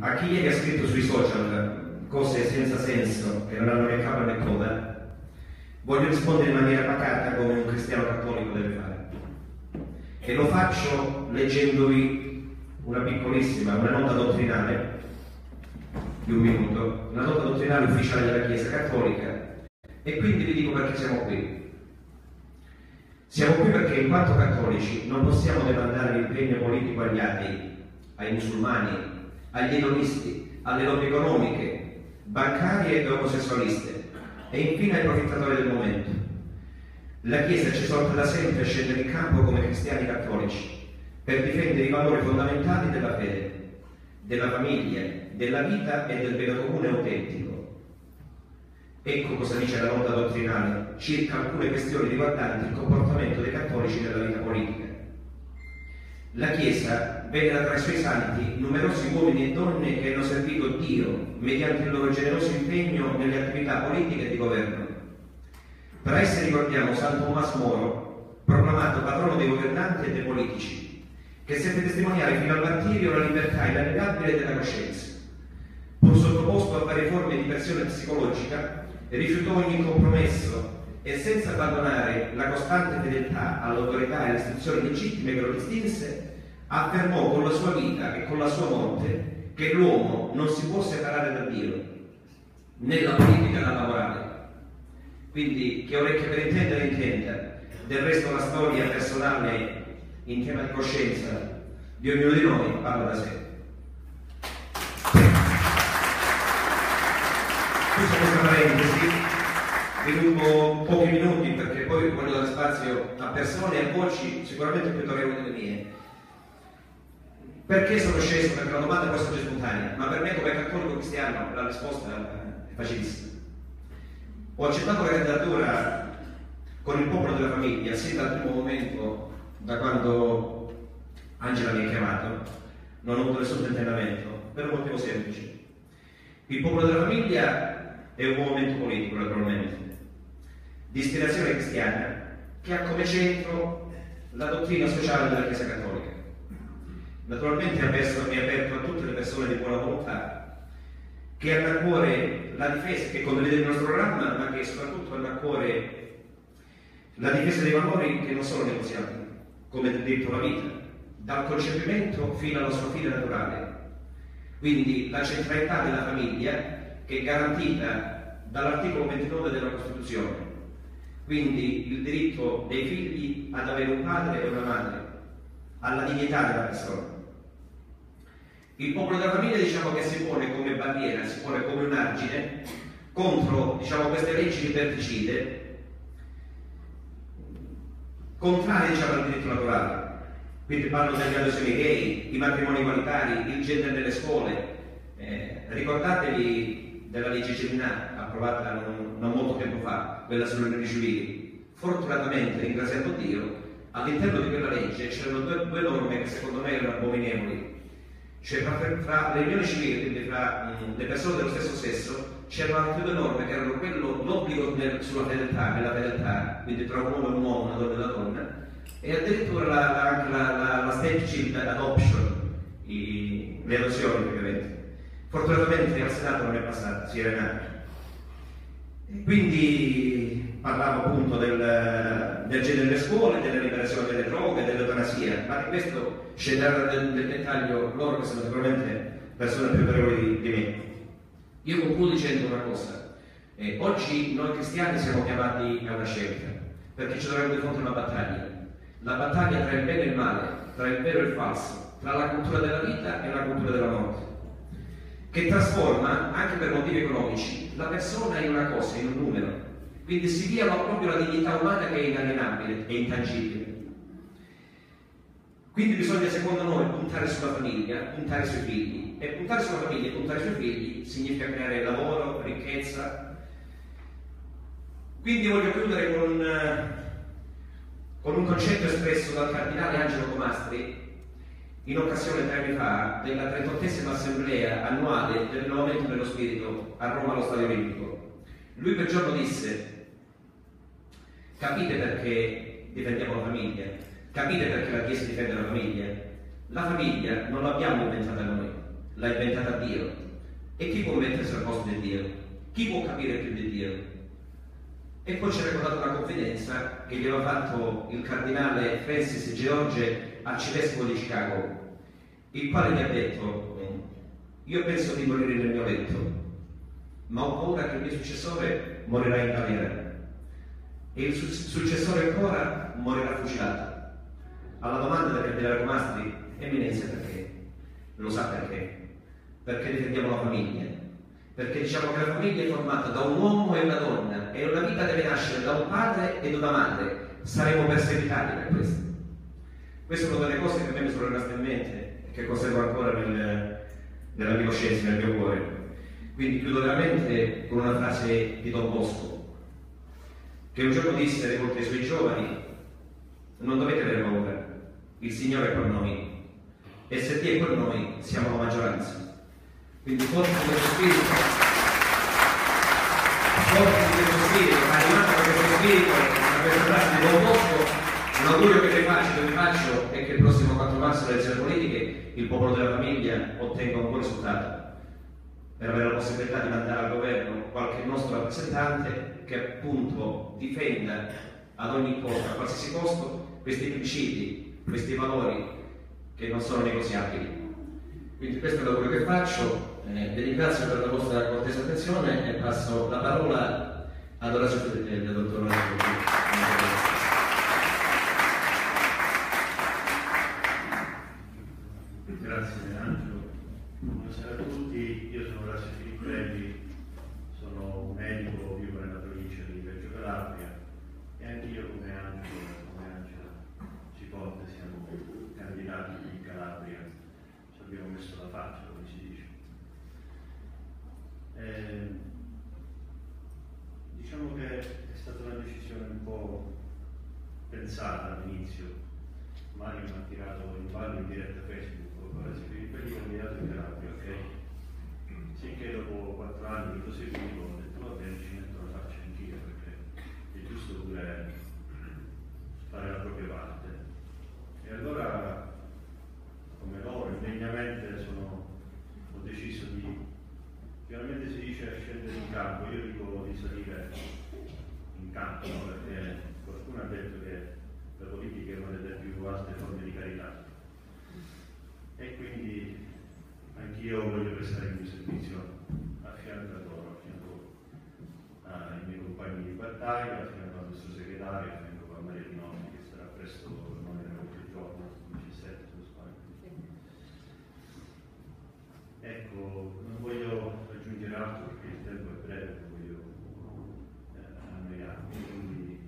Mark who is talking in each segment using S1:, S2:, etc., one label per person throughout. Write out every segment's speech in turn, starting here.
S1: A chi ieri ha scritto sui social cose senza senso che non hanno né capo né coda, voglio rispondere in maniera pacata come un cristiano cattolico deve fare. E lo faccio leggendovi una piccolissima, una nota dottrinale di un minuto, una nota dottrinale ufficiale della Chiesa Cattolica e quindi vi dico perché siamo qui. Siamo qui perché in quanto cattolici non possiamo demandare l'impegno politico agli atei, ai musulmani, agli edonisti, alle lobby economiche, bancarie e omosessualiste e infine ai profittatori del momento. La Chiesa ci esorta da sempre a scendere in campo come cristiani cattolici per difendere i valori fondamentali della fede, della famiglia, della vita e del bene comune autentico. Ecco cosa dice la nota dottrinale circa alcune questioni riguardanti il comportamento dei cattolici nella vita politica. La Chiesa venera tra i suoi santi numerosi uomini e donne che hanno servito Dio mediante il loro generoso impegno nelle attività politiche e di governo. Per esse ricordiamo San Tommaso Moro, proclamato patrono dei governanti e dei politici, che seppe testimoniare fino al martirio la libertà inannegabile della coscienza. Pur sottoposto a varie forme di pressione psicologica, rifiutò ogni compromesso e senza abbandonare la costante fedeltà all'autorità e alle istituzioni legittime che lo distinse, affermò con la sua vita e con la sua morte che l'uomo non si può separare da Dio, nella politica né nella morale. Quindi ha orecchie per intendere intenda. Del resto la storia personale in tema di coscienza di ognuno di noi parla da sé. Questa questa parentesi vi rubo pochi minuti perché poi voglio dare spazio a persone e a voci sicuramente più autorevoli delle mie. Perché sono sceso? Perché la domanda può essere spontanea, ma per me come cattolico cristiano la risposta è facilissima. Ho accettato la candidatura con il popolo della famiglia, sin dal primo momento, da quando Angela mi ha chiamato, non ho avuto nessun tentennamento, per un motivo semplice. Il popolo della famiglia è un movimento politico, naturalmente, di ispirazione cristiana che ha come centro la dottrina sociale della Chiesa Cattolica. Naturalmente è aperto a tutte le persone di buona volontà che hanno a cuore la difesa, che condividono il nostro programma, ma che soprattutto hanno a cuore la difesa dei valori che non sono negoziabili, come il diritto alla vita, dal concepimento fino alla sua fine naturale. Quindi la centralità della famiglia che è garantita dall'articolo 29 della Costituzione, quindi il diritto dei figli ad avere un padre e una madre, alla dignità della persona. Il popolo della famiglia diciamo che si pone come barriera, si pone come un argine contro diciamo, queste leggi liberticide, contrarie diciamo, al diritto naturale. Quindi parlo delle adozioni gay, i matrimoni egualitari, il genere nelle scuole. Eh, ricordatevi della legge Gemina approvata non, non molto tempo fa, quella sulle unioni civili. Fortunatamente, ringraziando Dio, all'interno di quella legge c'erano due, due, norme che secondo me erano abominevoli. Cioè fra, fra le unioni civili, quindi fra mh, le persone dello stesso sesso, c'erano altre due norme che erano quello, l'obbligo sulla fedeltà, nella fedeltà, quindi tra un uomo e un uomo, una donna e una donna, e addirittura la, la, la, la, la state child adoption, i, le adozioni ovviamente. Fortunatamente al Senato non è passata, si era nata. Quindi parlavo appunto del, del genere delle scuole, della liberazione delle droghe, dell'eutanasia, ma di questo scenderanno nel, nel, dettaglio loro che sono sicuramente persone più autorevoli di, me. Io concludo dicendo una cosa. Eh, oggi noi cristiani siamo chiamati a una scelta, perché ci troviamo di fronte a una battaglia. La battaglia tra il bene e il male, tra il vero e il falso, tra la cultura della vita e la cultura della morte che trasforma, anche per motivi economici, la persona in una cosa, in un numero. Quindi si viola proprio la dignità umana che è inalienabile, è intangibile. Quindi bisogna, secondo noi, puntare sulla famiglia, puntare sui figli. E puntare sulla famiglia e puntare sui figli significa creare lavoro, ricchezza. Quindi voglio chiudere con, con un concetto espresso dal cardinale Angelo Comastri in occasione tre anni fa della 38esima assemblea annuale del rinnovamento dello spirito a Roma allo Stadio Olimpico. Lui quel giorno disse, capite perché difendiamo la famiglia, capite perché la Chiesa difende la famiglia. La famiglia non l'abbiamo inventata noi, l'ha inventata Dio. E chi può mettersi al posto di Dio? Chi può capire più di Dio? E poi ci ha ricordato una confidenza che gli aveva fatto il cardinale Francis George, arcivescovo di Chicago, il quale gli ha detto, io penso di morire nel mio letto, ma ho paura che il mio successore morirà in galera e il su- successore ancora morirà fucilato. Alla domanda del cardinale Comastri, eminenza perché? Lo sa perché? Perché difendiamo la famiglia. Perché diciamo che la famiglia è formata da un uomo e una donna e una vita deve nascere da un padre e da una madre. Saremo perseguitati per questo. Queste sono delle cose che a me mi sono rimaste in mente e che conservo ancora nel, nella mia coscienza, nel mio cuore. Quindi chiudo veramente con una frase di Don Bosco, che un giorno disse rivolto ai suoi giovani, non dovete avere paura, il Signore è con noi. E se Dio è con noi siamo la maggioranza. Quindi di questo spirito, di questo spirito, animati da questo spirito, da questa frase di Don Bosco, un augurio che vi faccio, che vi faccio è che il prossimo 4 marzo alle elezioni politiche il popolo della famiglia ottenga un buon risultato. Per avere la possibilità di mandare al governo qualche nostro rappresentante che appunto difenda ad ogni costo, a qualsiasi costo, questi principi, questi valori che non sono negoziabili. Quindi questo è l'augurio che faccio, eh, vi ringrazio per la vostra cortese attenzione e passo la parola ad Orazio Fedele, dottor Orazio
S2: Grazie Angelo. Buonasera a tutti, io sono Orazio Filippelli, sono un medico, vivo nella provincia di Reggio Calabria e anch'io come Angelo e come Angela Cipolle siamo candidati in Calabria, ci abbiamo messo la faccia come si dice. Eh, diciamo che è stata una decisione un po' pensata all'inizio, Mario mi ha tirato in ballo in diretta Facebook ora si Filippelli candidato in Calabria, ok? Sicché dopo quattro anni che lo seguivo ho detto va bene, ci metto la faccia anch'io perché è giusto pure fare la propria parte. E allora, come loro, indegnamente sono, ho deciso di, finalmente si dice scendere in campo, io dico di salire in campo, no? perché qualcuno ha detto che la politica è una delle più alte forme di carità e quindi anch'io voglio prestare il mio servizio a fianco a loro, a fianco ai miei battaglia, a fianco al nostro segretario, a fianco a Maria Di Nomi che sarà presto non era qualche giorno, 17 se non sbaglio. Ecco, non voglio aggiungere altro perché il tempo è breve, non voglio eh, annoiarmi, quindi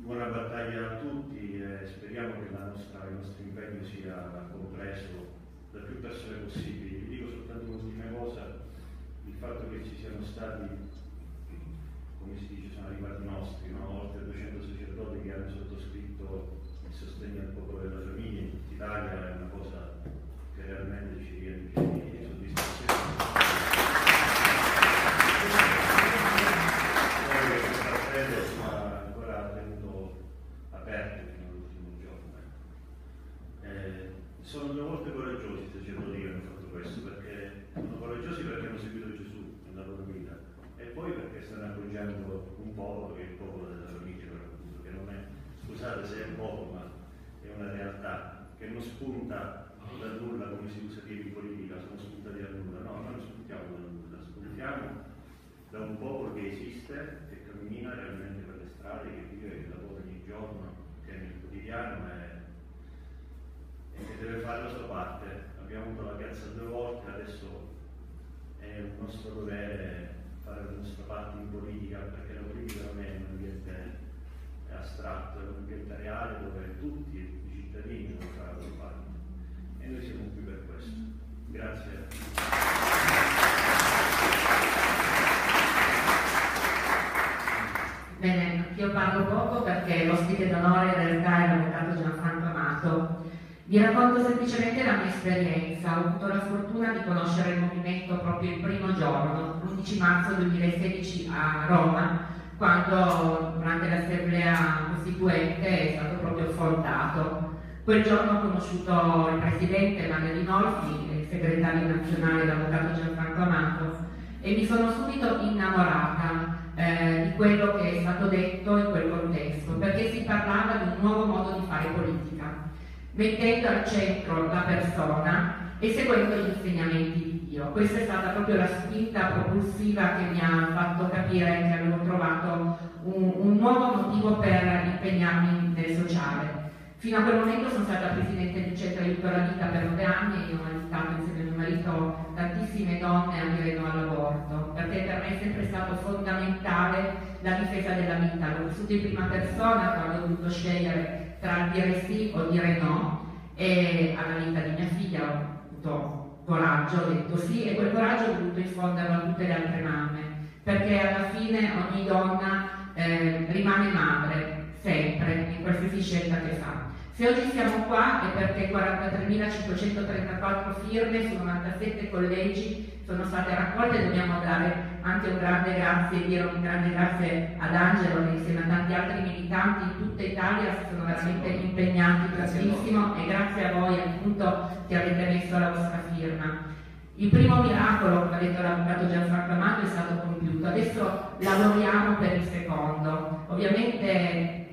S2: buona battaglia a tutti e speriamo che nostra, il nostro impegno sia compreso da più persone possibili. Vi dico soltanto un'ultima cosa, il fatto che ci siano stati, come si dice, sono arrivati nostri, no? oltre 200 sacerdoti che hanno sottoscritto il sostegno al popolo della famiglia in tutta Italia è una cosa che realmente ci riempie di soddisfazione. Fede sia ancora tenuto aperto fino all'ultimo giorno. Eh, sono due volte coraggiosi i sacerdoti che hanno fatto questo, perché sono coraggiosi perché hanno seguito Gesù nella loro vita e poi perché stanno appoggiando un popolo che è il popolo della famiglia, per appunto, che non è, scusate se è un popolo, ma è una realtà che non spunta da nulla come si usa dire in politica, sono spuntati da nulla, no, noi non spuntiamo da nulla, spuntiamo da un popolo che esiste, che cammina realmente per le strade, che vive, che lavora ogni giorno, che è nel quotidiano e che deve fare la sua parte. Abbiamo avuto la piazza due volte, adesso è un nostro dovere fare la nostra parte in politica, perché la politica non è un ambiente astratto, è un ambiente reale dove tutti i cittadini devono fare la loro parte. E noi siamo qui per questo. Grazie.
S3: Bene, io parlo poco perché l'ospite d'onore in realtà è l'avvocato. Vi racconto semplicemente la mia esperienza. Ho avuto la fortuna di conoscere il movimento proprio il primo giorno, l'11 marzo 2016 a Roma, quando durante l'assemblea costituente è stato proprio affrontato. Quel giorno ho conosciuto il presidente Mario Dinolfi, segretario nazionale, l'avvocato Gianfranco Amato, e mi sono subito innamorata eh, di quello che è stato detto in quel contesto, perché si parlava di un nuovo modo di fare politica, mettendo al centro la persona e seguendo gli insegnamenti di Dio. Questa è stata proprio la spinta propulsiva che mi ha fatto capire che avevo trovato un, un nuovo motivo per impegnarmi nel sociale. Fino a quel momento sono stata presidente del centro aiuto alla vita per nove anni e ho aiutato insieme a mio marito tantissime donne a dire no all'aborto, perché per me è sempre stato fondamentale la difesa della vita. L'ho vissuto in prima persona quando ho dovuto scegliere tra dire sì o dire no e alla vita di mia figlia ho avuto coraggio, ho detto sì e quel coraggio ho voluto infonderlo a tutte le altre mamme, perché alla fine ogni donna eh, rimane madre, sempre, in qualsiasi scelta che fa. Se oggi siamo qua è perché 43.534 firme su 97 collegi sono state raccolte e dobbiamo dare anche un grande grazie, dire un grande grazie ad Angelo che insieme a tanti altri militanti in tutta Italia si sono veramente impegnati tantissimo e grazie a voi appunto che avete messo la vostra firma. Il primo miracolo, come ha detto l'avvocato Gianfranco Amato, è stato compiuto, adesso lavoriamo per il secondo. Ovviamente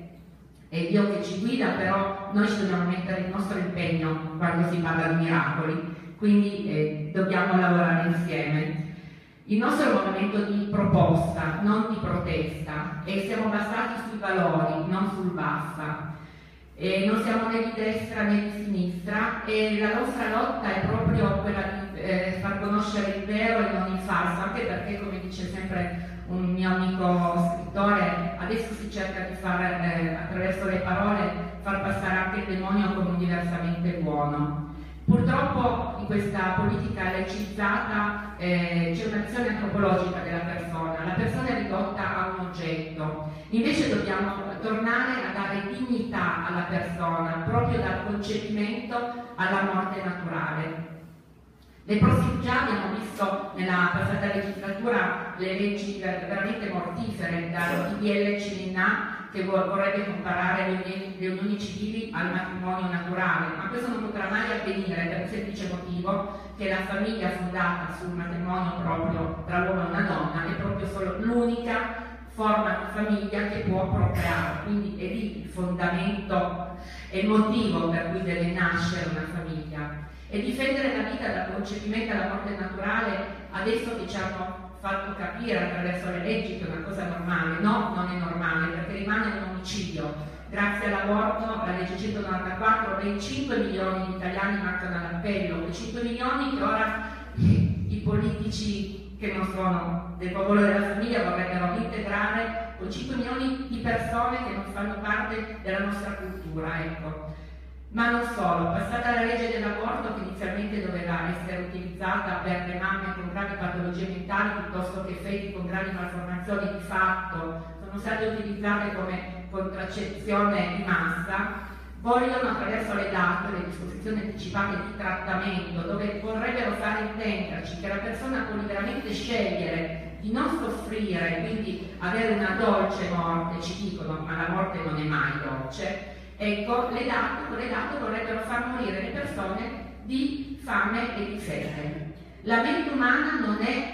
S3: è Dio che ci guida, però noi ci dobbiamo mettere il nostro impegno quando si parla di miracoli, quindi eh, dobbiamo lavorare insieme. Il nostro è un momento di proposta, non di protesta, e siamo basati sui valori, non sul basta. E non siamo né di destra né di sinistra e la nostra lotta è proprio quella di eh, far conoscere il vero e non il falso, anche perché, come dice sempre un mio amico scrittore, adesso si cerca di far, eh, attraverso le parole, far passare anche il demonio come un diversamente buono. Purtroppo in questa politica laicizzata eh, c'è un'azione antropologica della persona, la persona è ridotta a un oggetto, invece dobbiamo tornare a dare dignità alla persona, proprio dal concepimento alla morte naturale. Le prossime già abbiamo visto nella passata legislatura le leggi veramente mortifere, dal DDL Cilinà che vorrebbe comparare le unioni, le unioni, civili al matrimonio naturale, ma questo non potrà mai avvenire per il semplice motivo che la famiglia fondata sul matrimonio proprio tra l'uomo e una donna è proprio solo l'unica forma di famiglia che può procreare, quindi è lì il fondamento e il motivo per cui deve nascere una famiglia e difendere la vita dal concepimento alla morte naturale, adesso che ci hanno fatto capire attraverso le leggi che è una cosa normale, no, non è normale perché rimane un omicidio. Grazie all'aborto, la legge 194, ben 5 milioni di italiani marcano all'appello, quei 5 milioni che ora i politici che non sono del popolo della famiglia vorrebbero integrare con 5 milioni di persone che non fanno parte della nostra cultura. Ecco. Ma non solo, passata la legge dell'aborto che inizialmente doveva essere utilizzata per le mamme con gravi patologie mentali piuttosto che feti con gravi malformazioni di fatto, sono state utilizzate come contraccezione di massa, vogliono attraverso le date, le disposizioni anticipate di trattamento, dove vorrebbero fare intenderci che la persona può liberamente scegliere di non soffrire, quindi avere una dolce morte, ci dicono, ma la morte non è mai dolce, Ecco, le con le date vorrebbero far morire le persone di fame e di sete. La mente umana non, è,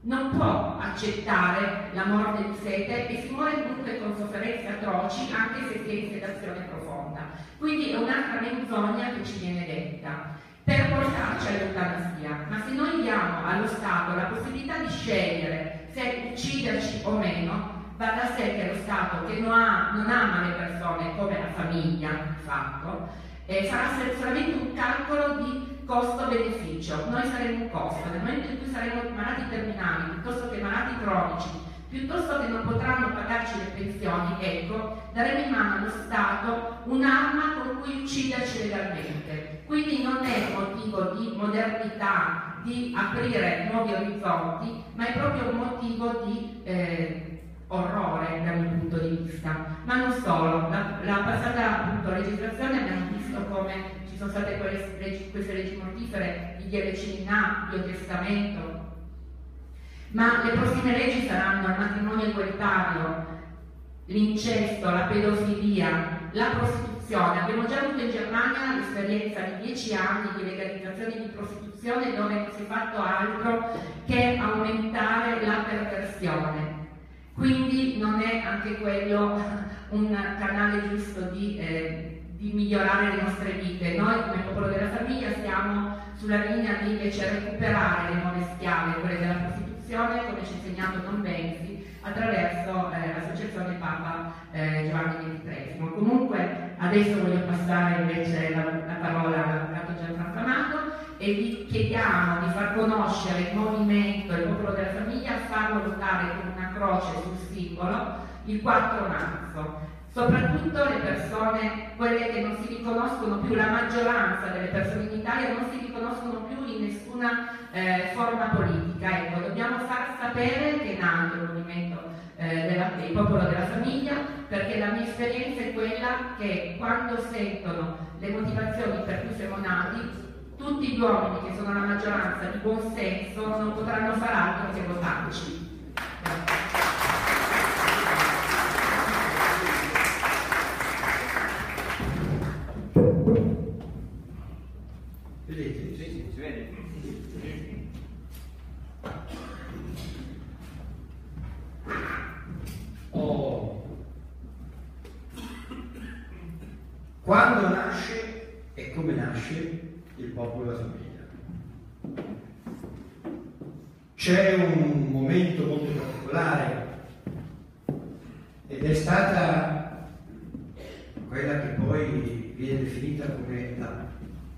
S3: non può accettare la morte di sete e si muore comunque con sofferenze atroci anche se si è in sedazione profonda. Quindi è un'altra menzogna che ci viene detta per portarci all'eutanasia. Ma se noi diamo allo Stato la possibilità di scegliere se ucciderci o meno, va da sé che lo Stato, che non, ha, non ama le persone come la famiglia, di fatto, eh, farà solamente un calcolo di costo-beneficio. Noi saremo un costo, nel momento in cui saremo malati terminali, piuttosto che malati cronici, piuttosto che non potranno pagarci le pensioni, ecco, daremo in mano allo Stato un'arma con cui ucciderci legalmente. Quindi non è motivo di modernità, di aprire nuovi orizzonti, ma è proprio un motivo di eh, orrore dal mio punto di vista. Ma non solo, la, la passata appunto, legislazione abbiamo visto come ci sono state quelle, queste leggi mortifere di DLCNA, biotestamento, ma le prossime leggi saranno il matrimonio egualitario, l'incesto, la pedofilia, la prostituzione. Abbiamo già avuto in Germania l'esperienza di dieci anni di legalizzazione di prostituzione dove non si è fatto altro che aumentare la perversione. Quindi non è anche quello un canale giusto di, eh, di migliorare le nostre vite. Noi come popolo della famiglia stiamo sulla linea di invece recuperare le nuove schiave, quelle della prostituzione, come ci ha insegnato Don Benzi, attraverso eh, l'associazione Papa eh, Giovanni XXIII. Comunque adesso voglio passare invece la, la parola all'avvocato Gianfranco Amato e vi chiediamo di far conoscere il movimento, il popolo della famiglia, farlo votare con croce sul simbolo il 4 marzo soprattutto le persone, quelle che non si riconoscono più, la maggioranza delle persone in Italia non si riconoscono più in nessuna eh, forma politica. Ecco, dobbiamo far sapere che è nato il movimento eh, della, del popolo della famiglia, perché la mia esperienza è quella che quando sentono le motivazioni per cui siamo nati, tutti gli uomini che sono la maggioranza di buon senso non potranno far altro che votarci.
S4: Quando nasce e come nasce il popolo della famiglia? C'è un momento molto particolare ed è stata quella che poi viene definita come la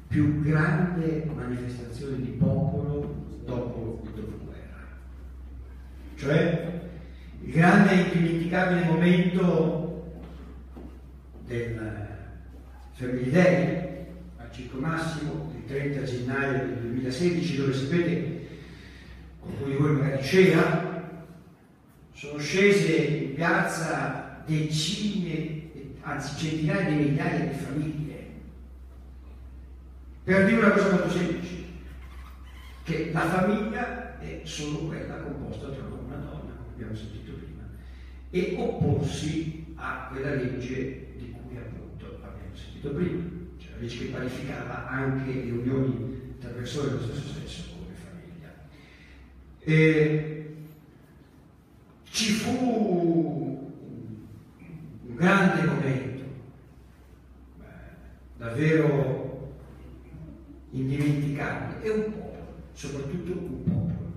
S4: più grande manifestazione di popolo dopo il dopoguerra. Cioè il grande e indimenticabile momento del Day al Circo Massimo il 30 gennaio del 2016 dove sapete qualcuno di voi magari c'era sono scese in piazza decine anzi centinaia di migliaia di famiglie per dire una cosa molto semplice, che la famiglia è solo quella composta tra uomo e una donna, come abbiamo sentito prima, e opporsi a quella legge di cui appunto abbiamo sentito prima, cioè la legge che parificava anche le unioni tra persone dello stesso sesso. E ci fu un grande momento, davvero indimenticabile, è un popolo, soprattutto un popolo.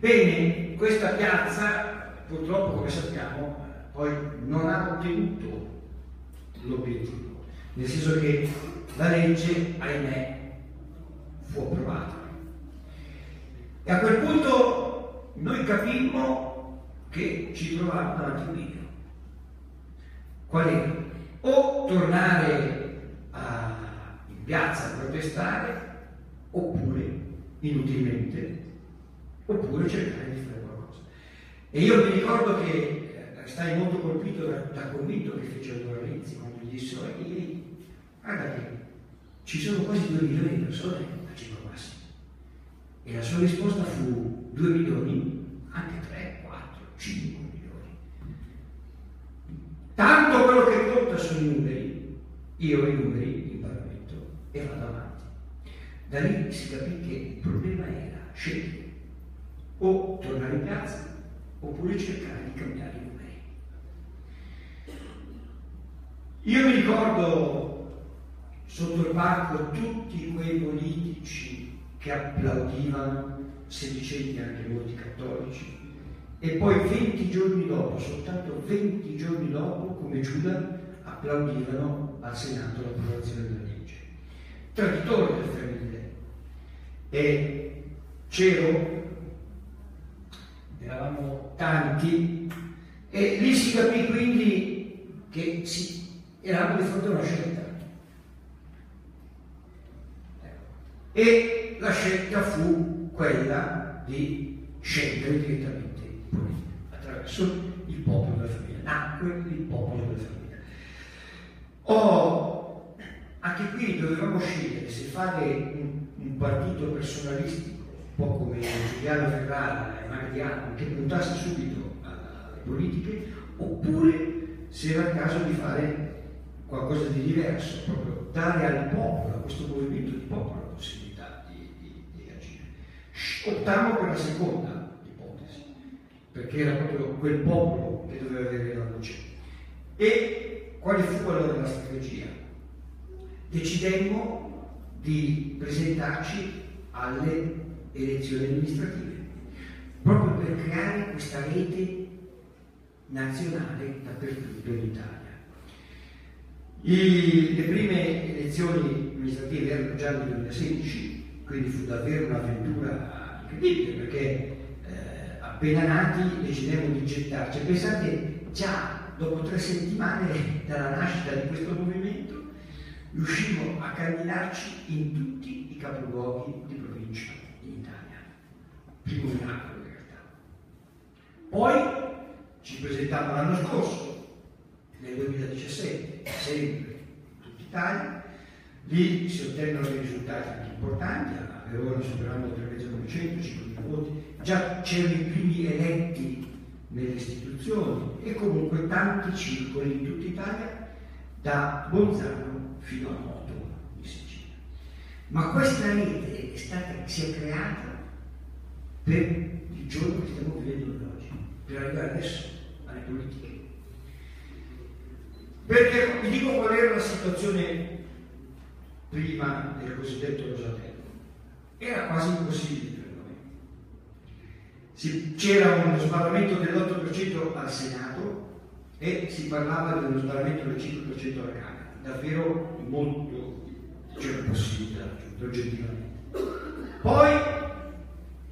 S4: Bene, questa piazza purtroppo, come sappiamo, poi non ha ottenuto l'obiettivo, nel senso che la legge, ahimè, fu approvata. E a quel punto noi capimmo che ci trovavamo davanti a un bivio. Qual era? O tornare a piazza a protestare oppure inutilmente oppure cercare di fare qualcosa. E io mi ricordo che eh, stai molto colpito da, da convinto che fece allora Renzi quando gli dissero ehi, guarda che ci sono quasi 2 milioni di persone. E la sua risposta fu 2 milioni, anche 3, 4, 5 milioni. Tanto quello che conta sono i numeri, io i numeri e vado avanti. Da lì si capì che il problema era scegliere o tornare in piazza oppure cercare di cambiare i numeri. Io mi ricordo sotto il palco tutti quei politici che applaudivano, sedicenti anche molti cattolici, e poi 20 giorni dopo, soltanto 20 giorni dopo, come Giuda, applaudivano al Senato l'approvazione della legge traditore del femminile. E c'ero, eravamo tanti, e lì si capì quindi che sì, eravamo di fronte a una scelta. E la scelta fu quella di scendere direttamente in politica attraverso il popolo della famiglia. Nacque il popolo della famiglia. Ho anche qui dovevamo scegliere se fare un, un partito personalistico, un po' come Giuliano Ferrara e Magdiano, che puntasse subito alle politiche, oppure se era il caso di fare qualcosa di diverso, proprio dare al popolo, a questo movimento di popolo, la possibilità di, di, di agire. Optammo per la seconda ipotesi, perché era proprio quel popolo che doveva avere la voce. E quale fu allora la strategia? Decidemmo di presentarci alle elezioni amministrative, proprio per creare questa rete nazionale dappertutto in Italia. I, le prime elezioni amministrative erano già nel 2016, quindi fu davvero un'avventura incredibile perché eh, appena nati decidemmo di gettarci. Pensate, già dopo tre settimane dalla nascita di questo movimento riuscimmo a candidarci in tutti i capoluoghi di provincia in Italia. Primo miracolo in realtà. Poi ci presentammo l'anno scorso, nel 2017, sempre in tutta Italia, lì si ottengono dei risultati anche importanti, a Verona superando 3.900, 5.000 voti, già c'erano i primi eletti nelle istituzioni e comunque tanti circoli in tutta Italia, da Bolzano fino a Moto in Sicilia. Ma questa rete stata, si è creata per il giorno che stiamo vivendo oggi, per arrivare adesso alle politiche. Perché vi dico qual era la situazione prima del cosiddetto Rosatello. Era quasi impossibile per noi. c'era uno sbarramento dell'8% al Senato e si parlava dello sbarramento del 5% alla Camera. Davvero molto c'era possibilità, oggettivamente. Poi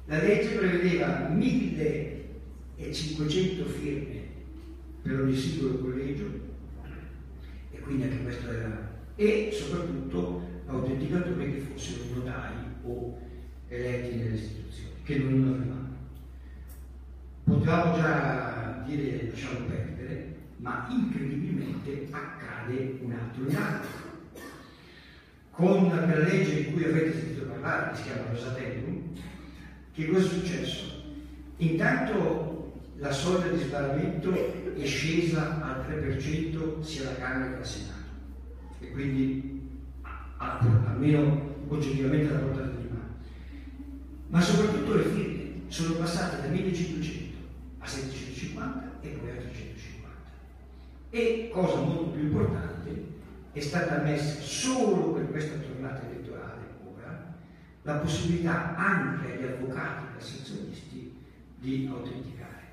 S4: la legge prevedeva 1500 firme per ogni singolo collegio e quindi anche questo era e soprattutto autenticatori che fossero notari o eletti nelle istituzioni, che noi non avevamo. Potevamo già dire lasciamo perdere, ma incredibilmente accade un altro miracolo. Con la legge di cui avete sentito parlare, che si chiama Rosatellum, che cosa è successo? Intanto la soglia di sbarramento è scesa al 3% sia alla Camera che al Senato e quindi almeno oggettivamente alla portata di mano. Ma soprattutto le firme sono passate da 1500 a 750 e poi a 350. E, cosa molto più importante, è stata messa solo per questa tornata elettorale ora la possibilità anche agli avvocati e cassazionisti di autenticare.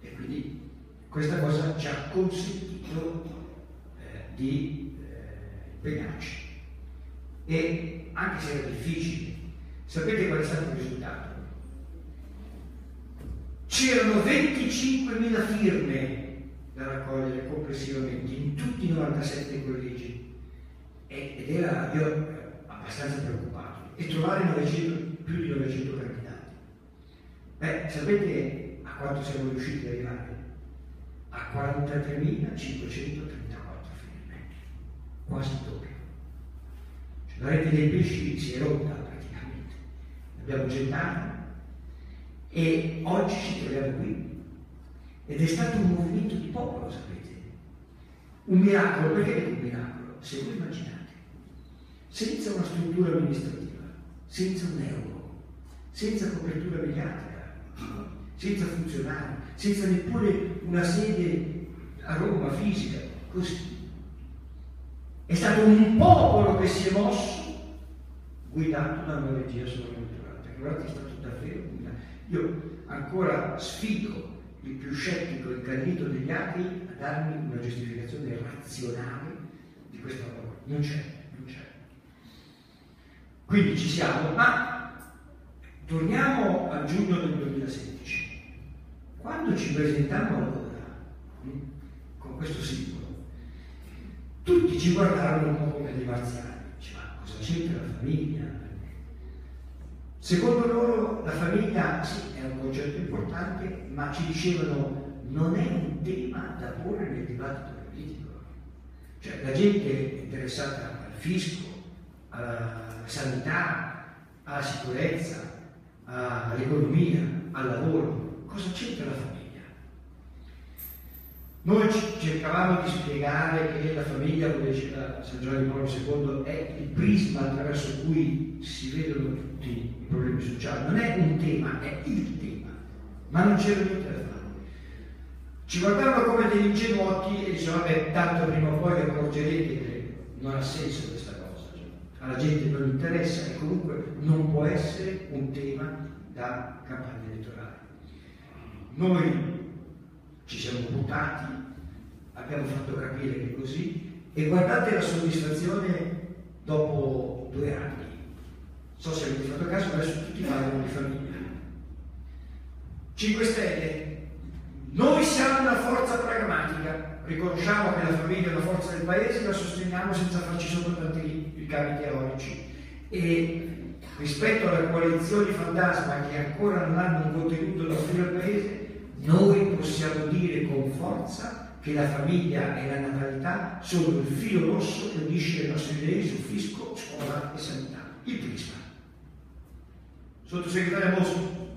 S4: E quindi questa cosa ci ha consentito eh, di eh, impegnarci. E anche se era difficile, sapete qual è stato il risultato? C'erano 25.000 firme da raccogliere complessivamente in tutti i 97 collegi ed era io eh, abbastanza preoccupato e trovare 900, più di 900 candidati. Beh, sapete quanto siamo riusciti ad arrivare? A 43.534 firme, quasi doppio. La rete dei pesci si è rotta praticamente, l'abbiamo gettata e oggi ci troviamo qui. Ed è stato un movimento di popolo, sapete. Un miracolo, perché è un miracolo? Se voi immaginate, senza una struttura amministrativa, senza un euro, senza copertura mediatica, senza funzionari, senza neppure una sede a Roma fisica, così. È stato un popolo che si è mosso guidato da una regia sovrannaturale, perché guardate è stato davvero guidato. Io ancora sfido il più scettico e incallito degli altri a darmi una giustificazione razionale di questo lavoro. Non c'è, non c'è. Quindi ci siamo, ma torniamo a giugno del 2016. Quando ci presentammo allora hm, con questo simbolo, tutti ci guardarono un po' come dei marziani. Dice, ma cosa c'entra la famiglia? Secondo loro la famiglia sì, è un concetto importante, ma ci dicevano non è un tema da porre nel dibattito politico. Cioè la gente è interessata al fisco, alla sanità, alla sicurezza, all'economia, al lavoro, Cosa c'entra la famiglia? Noi cercavamo di spiegare che la famiglia, come diceva San Giovanni Paolo II, è il prisma attraverso cui si vedono tutti i problemi sociali. Non è un tema, è il tema, ma non c'era niente da fare. Ci guardavano come degli ingenuoti e dicevano, vabbè, tanto prima o poi vi accorgerete che non ha senso questa cosa. Cioè, alla gente non interessa e comunque non può essere un tema da campagna elettorale. Noi ci siamo buttati, abbiamo fatto capire che è così e guardate la soddisfazione dopo due anni. So se avete fatto caso, adesso tutti parlano di famiglia. 5 Stelle, noi siamo una forza pragmatica, riconosciamo che la famiglia è una forza del paese, la sosteniamo senza farci sotto tanti ricavi teorici. E rispetto alle coalizioni fantasma che ancora non hanno un contenuto da offrire al paese, noi possiamo dire con forza che la famiglia e la natalità sono il filo rosso che unisce le nostre idee su fisco, scuola e sanità. Il prisma. Sottosegretario Mosco,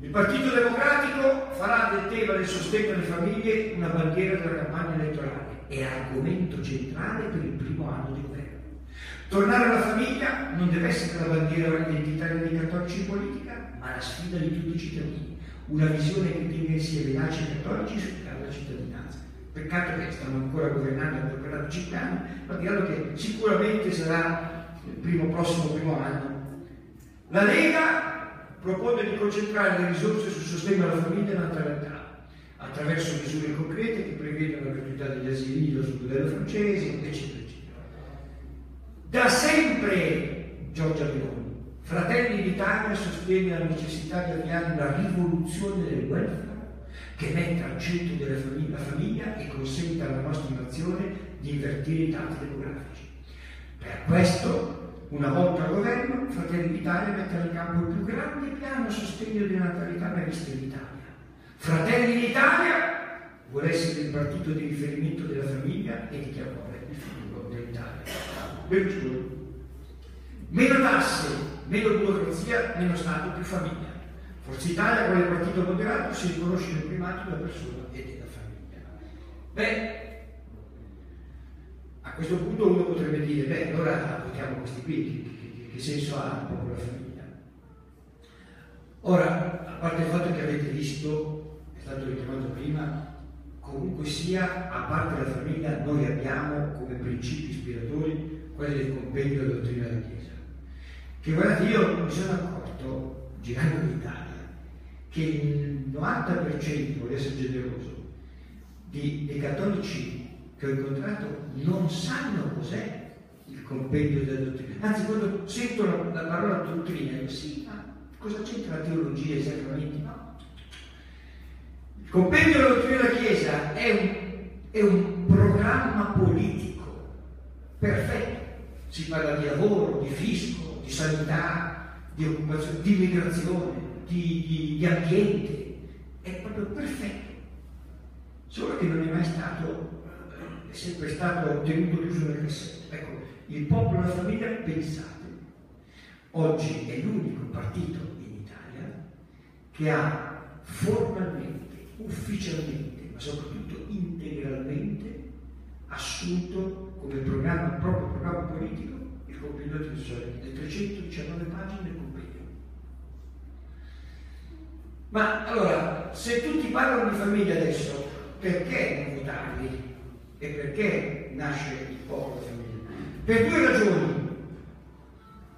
S4: il Partito Democratico farà del tema del sostegno alle famiglie una bandiera della campagna elettorale e argomento centrale per il primo anno di governo. Tornare alla famiglia non deve essere la bandiera identitaria dei cattolici in politica, ma la sfida di tutti i cittadini una visione che tenga i laici cattolici sul piano della cittadinanza. Peccato che stanno ancora governando quella 5 anni, ma dirò che sicuramente sarà il primo, prossimo primo anno. La Lega propone di concentrare le risorse sul sostegno alla famiglia e alla natalità, attraverso misure concrete che prevedono la gratuità degli asili sul modello francese, eccetera, eccetera. Da sempre Giorgia Meloni Fratelli d'Italia sostiene la necessità di avviare una rivoluzione del welfare che metta al centro della famiglia, la famiglia e consenta alla nostra nazione di invertire i dati demografici. Per questo, una volta al governo, Fratelli d'Italia metterà in campo il più grande piano a sostegno della natalità in Italia. Fratelli d'Italia vuole essere il partito di riferimento della famiglia e di chi vuole il futuro dell'Italia. Berlusconi. Meno tasse, meno burocrazia, meno Stato, più famiglia. Forza Italia, quale partito moderato, si riconosce nel primato della persona e della famiglia. Beh, a questo punto uno potrebbe dire, beh, allora votiamo questi qui, che, che, senso ha po' la famiglia? Ora, a parte il fatto che avete visto, è stato richiamato prima, comunque sia, a parte la famiglia, noi abbiamo come principi ispiratori quelli del compendio della dottrina della Chiesa che guardate, io mi sono accorto, girando in Italia, che il 90%, voglio essere generoso, di, dei cattolici che ho incontrato non sanno cos'è il compendio della dottrina. Anzi, quando sentono la parola dottrina, dico sì, ma cosa c'entra la teologia e i sacramenti? No. Il compendio della dottrina della Chiesa è un, è un programma politico perfetto. Si parla di lavoro, di fisco, di sanità, di occupazione, di immigrazione, di, di, di ambiente, è proprio perfetto. Solo che non è mai stato, è sempre stato tenuto chiuso nel cassetto. Ecco, il popolo e la famiglia, pensate, oggi è l'unico partito in Italia che ha formalmente, ufficialmente, ma soprattutto integralmente assunto come programma, proprio programma politico, il compendio di Mussolini, le 319 pagine del compendio. Ma allora, se tutti parlano di famiglia adesso, perché non votarli? E perché nasce il popolo famiglia? Per due ragioni.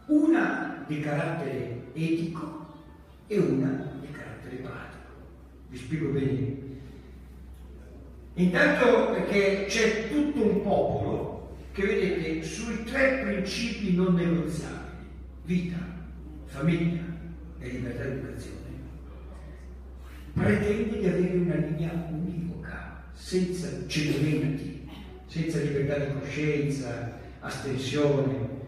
S4: Una di carattere etico e una di carattere pratico. Vi spiego bene. Intanto perché c'è tutto un popolo che vedete sui tre principi non negoziabili, vita, famiglia e libertà di educazione, pretende di avere una linea univoca, senza cedimenti, senza libertà di coscienza, astensione.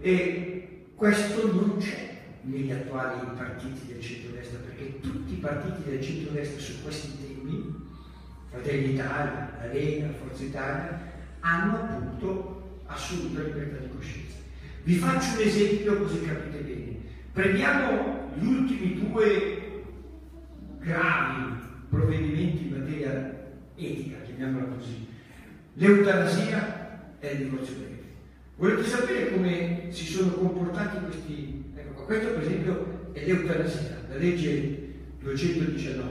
S4: E questo non c'è negli attuali partiti del centro-destra, perché tutti i partiti del centro-destra su questi temi, Fratelli d'Italia, la Lega, Forza Italia, hanno appunto assoluta libertà di coscienza. Vi faccio un esempio così capite bene. Prendiamo gli ultimi due gravi provvedimenti in materia etica, chiamiamola così. L'eutanasia è il divorzio breve. Volete sapere come si sono comportati questi? Ecco, questo per esempio è l'eutanasia, la legge 219,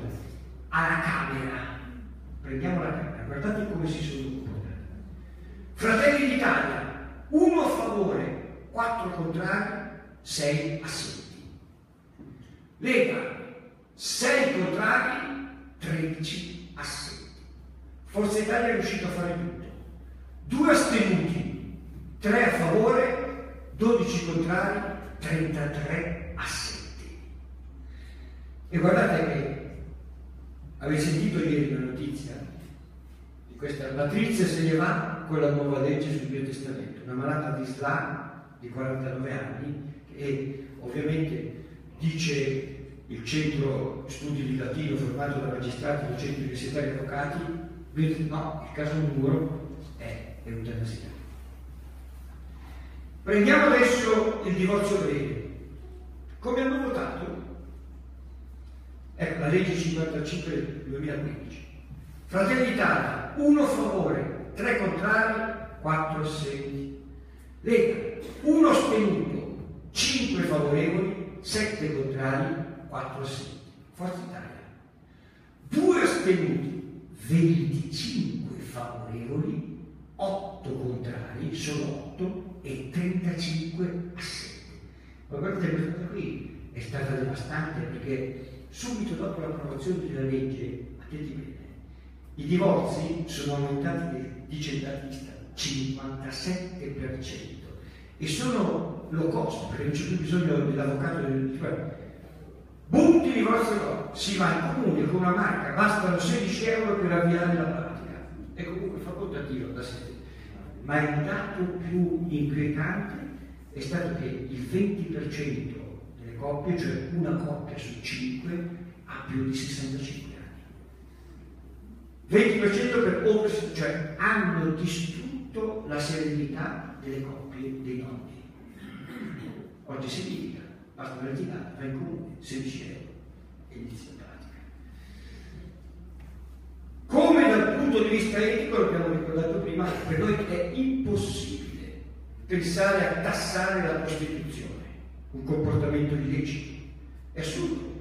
S4: alla Camera. Prendiamo la Camera, guardate come si sono comportati. Fratelli d'Italia, uno a favore, quattro contrari, sei assenti. Lega, sei contrari, 13 assenti. Forza Italia è riuscito a fare tutto. Due astenuti, tre a favore, 12 contrari, 33 assenti. E guardate che avete sentito ieri la notizia di questa Patrizia se ne va con la nuova legge sul Bio Testamento, una malata di Islam di 49 anni e ovviamente dice il centro studi di latino formato da magistrati, docenti universitari e avvocati, no, il caso Muro è eutanasia. Prendiamo adesso il divorzio breve. Come hanno votato? Ecco, la legge 55 del 2015. Fratelli d'Italia, uno a favore, tre contrari, quattro assenti. Lega, uno astenuto, cinque favorevoli, sette contrari, 4 assenti. Forza Italia. Due astenuti, 25 favorevoli, 8 contrari, sono 8 e 35 assenti. Ma guardate, questa cosa qui è stata devastante perché subito dopo l'approvazione della legge, attenti bene, i divorzi sono aumentati, il datista, 57% e sono low cost perché non c'è più bisogno dell'avvocato del Punti di vostro si va in comune con una marca, bastano 16 euro per avviare la pratica. È comunque facoltativo da sé. Ma il dato più inquietante è stato che il 20% delle coppie, cioè una coppia su 5, ha più di 65 anni. 20% per over, cioè hanno distrutto la serenità delle coppie dei nonni. Oggi si dica basta una retirata, va in comune, 16 euro e inizia in pratica. Come dal punto di vista etico, l'abbiamo ricordato prima, per noi è impossibile pensare a tassare la prostituzione, un comportamento illecito. È assurdo.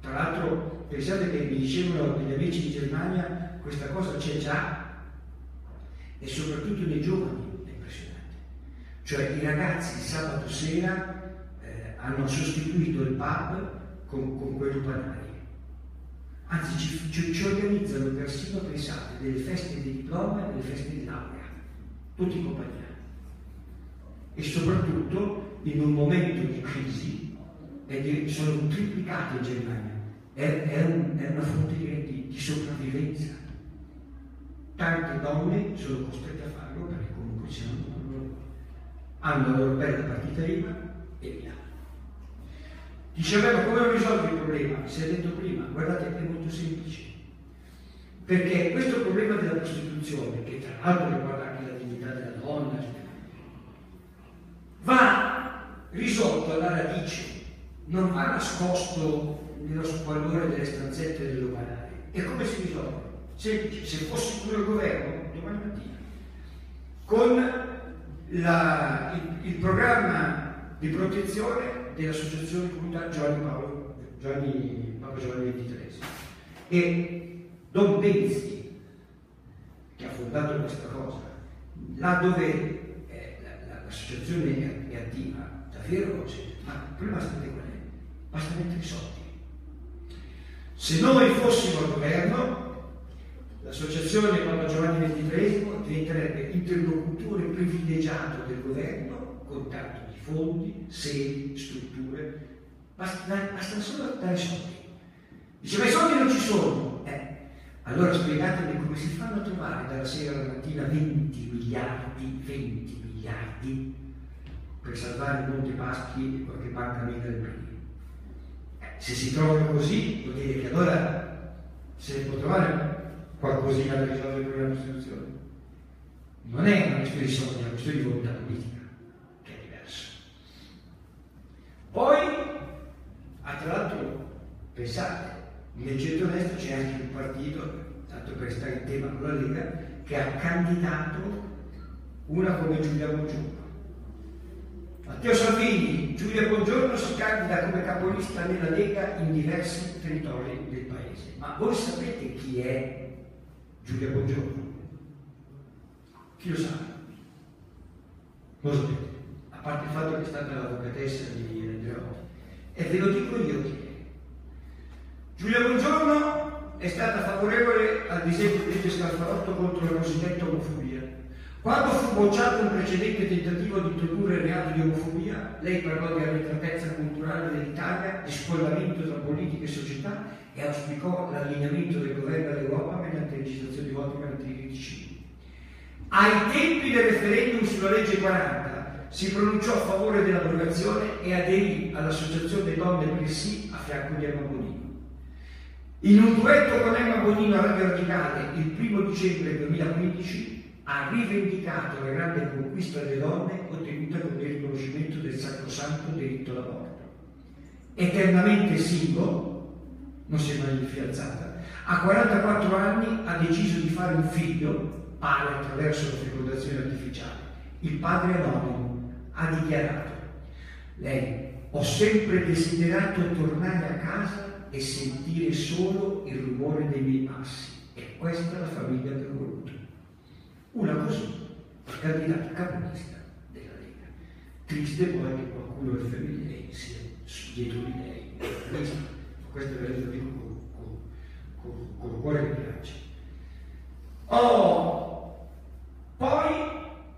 S4: Tra l'altro, pensate che mi dicevano degli amici in Germania, questa cosa c'è già e soprattutto nei giovani è impressionante. Cioè i ragazzi sabato sera hanno sostituito il pub con, con quello banale. Anzi, ci, ci, ci, organizzano persino, pensate, delle feste di diploma e delle feste di laurea, tutti compagnati. E soprattutto in un momento di crisi, sono triplicati in Germania, è, è, un, è una fonte di, di sopravvivenza. Tante donne sono costrette a farlo perché comunque hanno la loro bella partita IVA e via. Dicevamo come risolvere il problema? Si è detto prima, guardate è molto semplice. Perché questo problema della prostituzione, che tra l'altro riguarda anche la dignità della donna, va risolto alla radice, non va nascosto nello squallore delle stanzette del locale. E come si risolve? Semplice, se fossi pure il governo, domani mattina, con la, il, il programma di protezione dell'Associazione Comunità Giovanni Paolo, Giovanni, Papa Giovanni XXIII. E Don Benzi, che ha fondato questa cosa, là dove eh, l'associazione è, attiva, davvero c'è, ma problema sapete qual è? Basta mettere i soldi. Se noi fossimo al governo, l'associazione Papa Giovanni XXIII diventerebbe interlocutore privilegiato del governo con tanto fondi, sedi, strutture, basta, basta solo dare soldi. Dice, ma i soldi non ci sono. Eh, allora spiegatemi come si fanno a trovare dalla sera alla mattina 20 miliardi, 20 miliardi per salvare Monte Paschi e qualche banca amica del primo. Eh, se si trovano così, vuol dire che allora se può trovare qualcosina da risolvere il problema della Costituzione. Non è una questione di soldi, è una questione di volontà politica. Poi, ah, tra l'altro, pensate, nel centro-destra c'è anche un partito, tanto per stare in tema con la Lega, che ha candidato una come Giulia Bongiorno. Matteo Salvini, Giulia Bongiorno si candida come capolista nella Lega in diversi territori del paese. Ma voi sapete chi è Giulia Bongiorno? Chi lo sa? Lo sapete, a parte il fatto che è stata l'avvocatessa di Renderoti. E ve lo dico io chi è. Giulia Bongiorno è stata favorevole al disegno di legge Scalfarotto contro la cosiddetta omofobia. Quando fu bocciato un precedente tentativo di introdurre il reato di omofobia, lei parlò di arretratezza culturale dell'Italia, di scollamento tra politica e società e auspicò l'allineamento del governo all'Europa mediante legislazione di voto per anticritici. Ai tempi del referendum sulla legge 40 si pronunciò a favore dell'abrogazione e aderì all'Associazione Donne per sì a fianco di Emma Bonino. In un duetto con Emma Bonino a Radio Radicale il primo dicembre 2015 ha rivendicato la grande conquista delle donne ottenuta con il riconoscimento del sacrosanto diritto alla morte. Eternamente single, non si è mai fidanzata, a 44 anni ha deciso di fare un figlio, pare attraverso la fecondazione artificiale. Il padre anonimo ha dichiarato, lei, ho sempre desiderato tornare a casa e sentire solo il rumore dei miei passi. E questa è la famiglia che ho voluto. Una così, candidata capolista della Lega. Triste poi che qualcuno del femminile sia dietro di lei. Questo è lo dico con, con, con, il cuore che piace. Oh, poi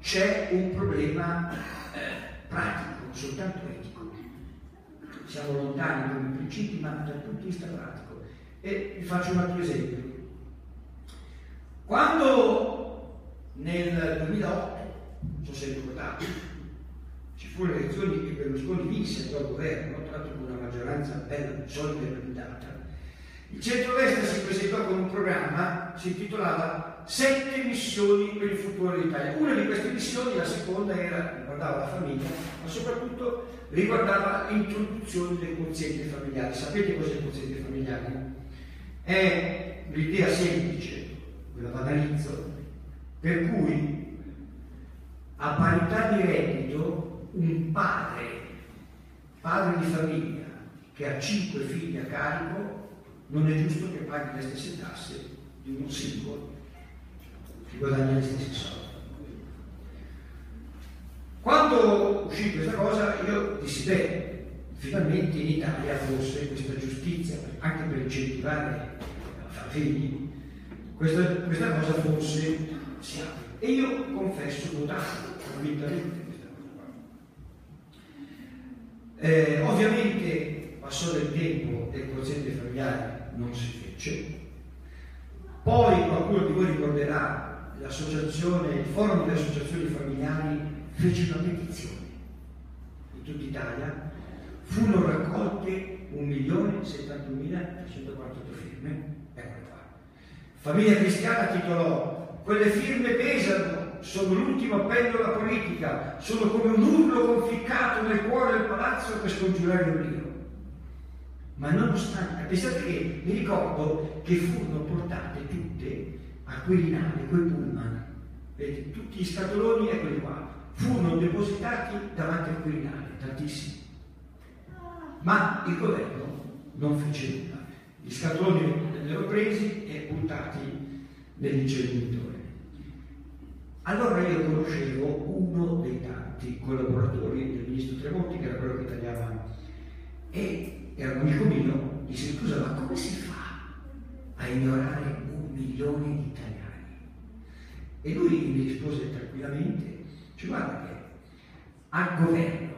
S4: c'è un problema eh, pratico, non soltanto etico. Siamo lontani come principi, ma dal punto di vista pratico. E vi faccio un altro esempio. Quando nel 2008, non so se ricordate, ci furono le elezioni e Berlusconi vinse il governo, tra l'altro con una maggioranza bella, solida e blindata, il centro-destra si presentò con un programma, si intitolava Sette missioni per il futuro dell'Italia. Una di queste missioni, la seconda, era, riguardava la famiglia, ma soprattutto riguardava l'introduzione del quoziente familiare. Sapete cos'è il quoziente familiare? È l'idea semplice, ve la banalizzo, per cui a parità di reddito un padre, padre di famiglia, che ha cinque figli a carico, non è giusto che paghi le stesse tasse di uno singolo che guadagna gli stessi soldi. Quando uscì questa cosa io dissi, beh, finalmente in Italia forse questa giustizia, anche per incentivare a fare figli, questa, questa cosa forse si apre. E io confesso votato convintamente questa cosa qua. Eh, ovviamente passò del tempo e il quoziente familiare non si fece. Poi qualcuno di voi ricorderà l'associazione, il forum delle associazioni familiari fece una petizione in tutta Italia, furono raccolte 1.071.348 firme, eccole qua. Famiglia Cristiana titolò, quelle firme pesano, sono l'ultimo appello alla politica, sono come un urlo conficcato nel cuore del palazzo per scongiurare l'oblio. Ma nonostante, pensate che mi ricordo che furono portate tutte a Quirinale, quei pullman, vedete, tutti gli scatoloni, eccoli qua, furono depositati davanti al Quirinale, tantissimi. Ma il governo non fece nulla. Gli scatoloni vennero presi e buttati nell'inceneritore. Allora io conoscevo uno dei tanti collaboratori del ministro Tremonti, che era quello che tagliava, e era un amico mio, disse scusa, ma come si fa a ignorare un milione di italiani? E lui mi rispose tranquillamente, cioè guarda che al governo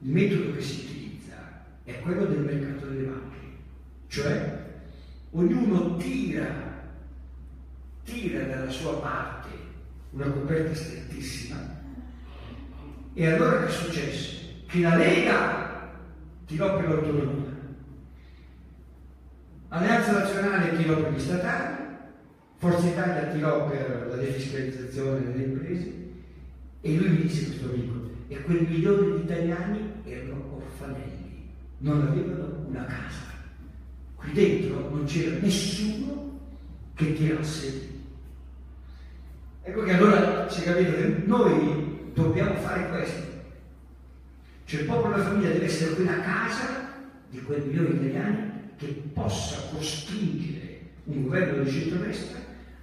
S4: il metodo che si utilizza è quello del mercato delle banche, cioè ognuno tira, tira dalla sua parte una coperta strettissima e allora che è successo? Che la Lega tirò per l'autonomia, Alleanza Nazionale tirò per gli statali, Forza Italia tirò per la defiscalizzazione delle imprese e lui mi disse questo amico, e quel milione di italiani erano orfanelli, non avevano una casa. Qui dentro non c'era nessuno che tirasse Ecco che allora si capito che noi dobbiamo fare questo. Cioè popolo della famiglia deve essere quella casa di quei milioni di italiani che possa costringere un governo di centrodestra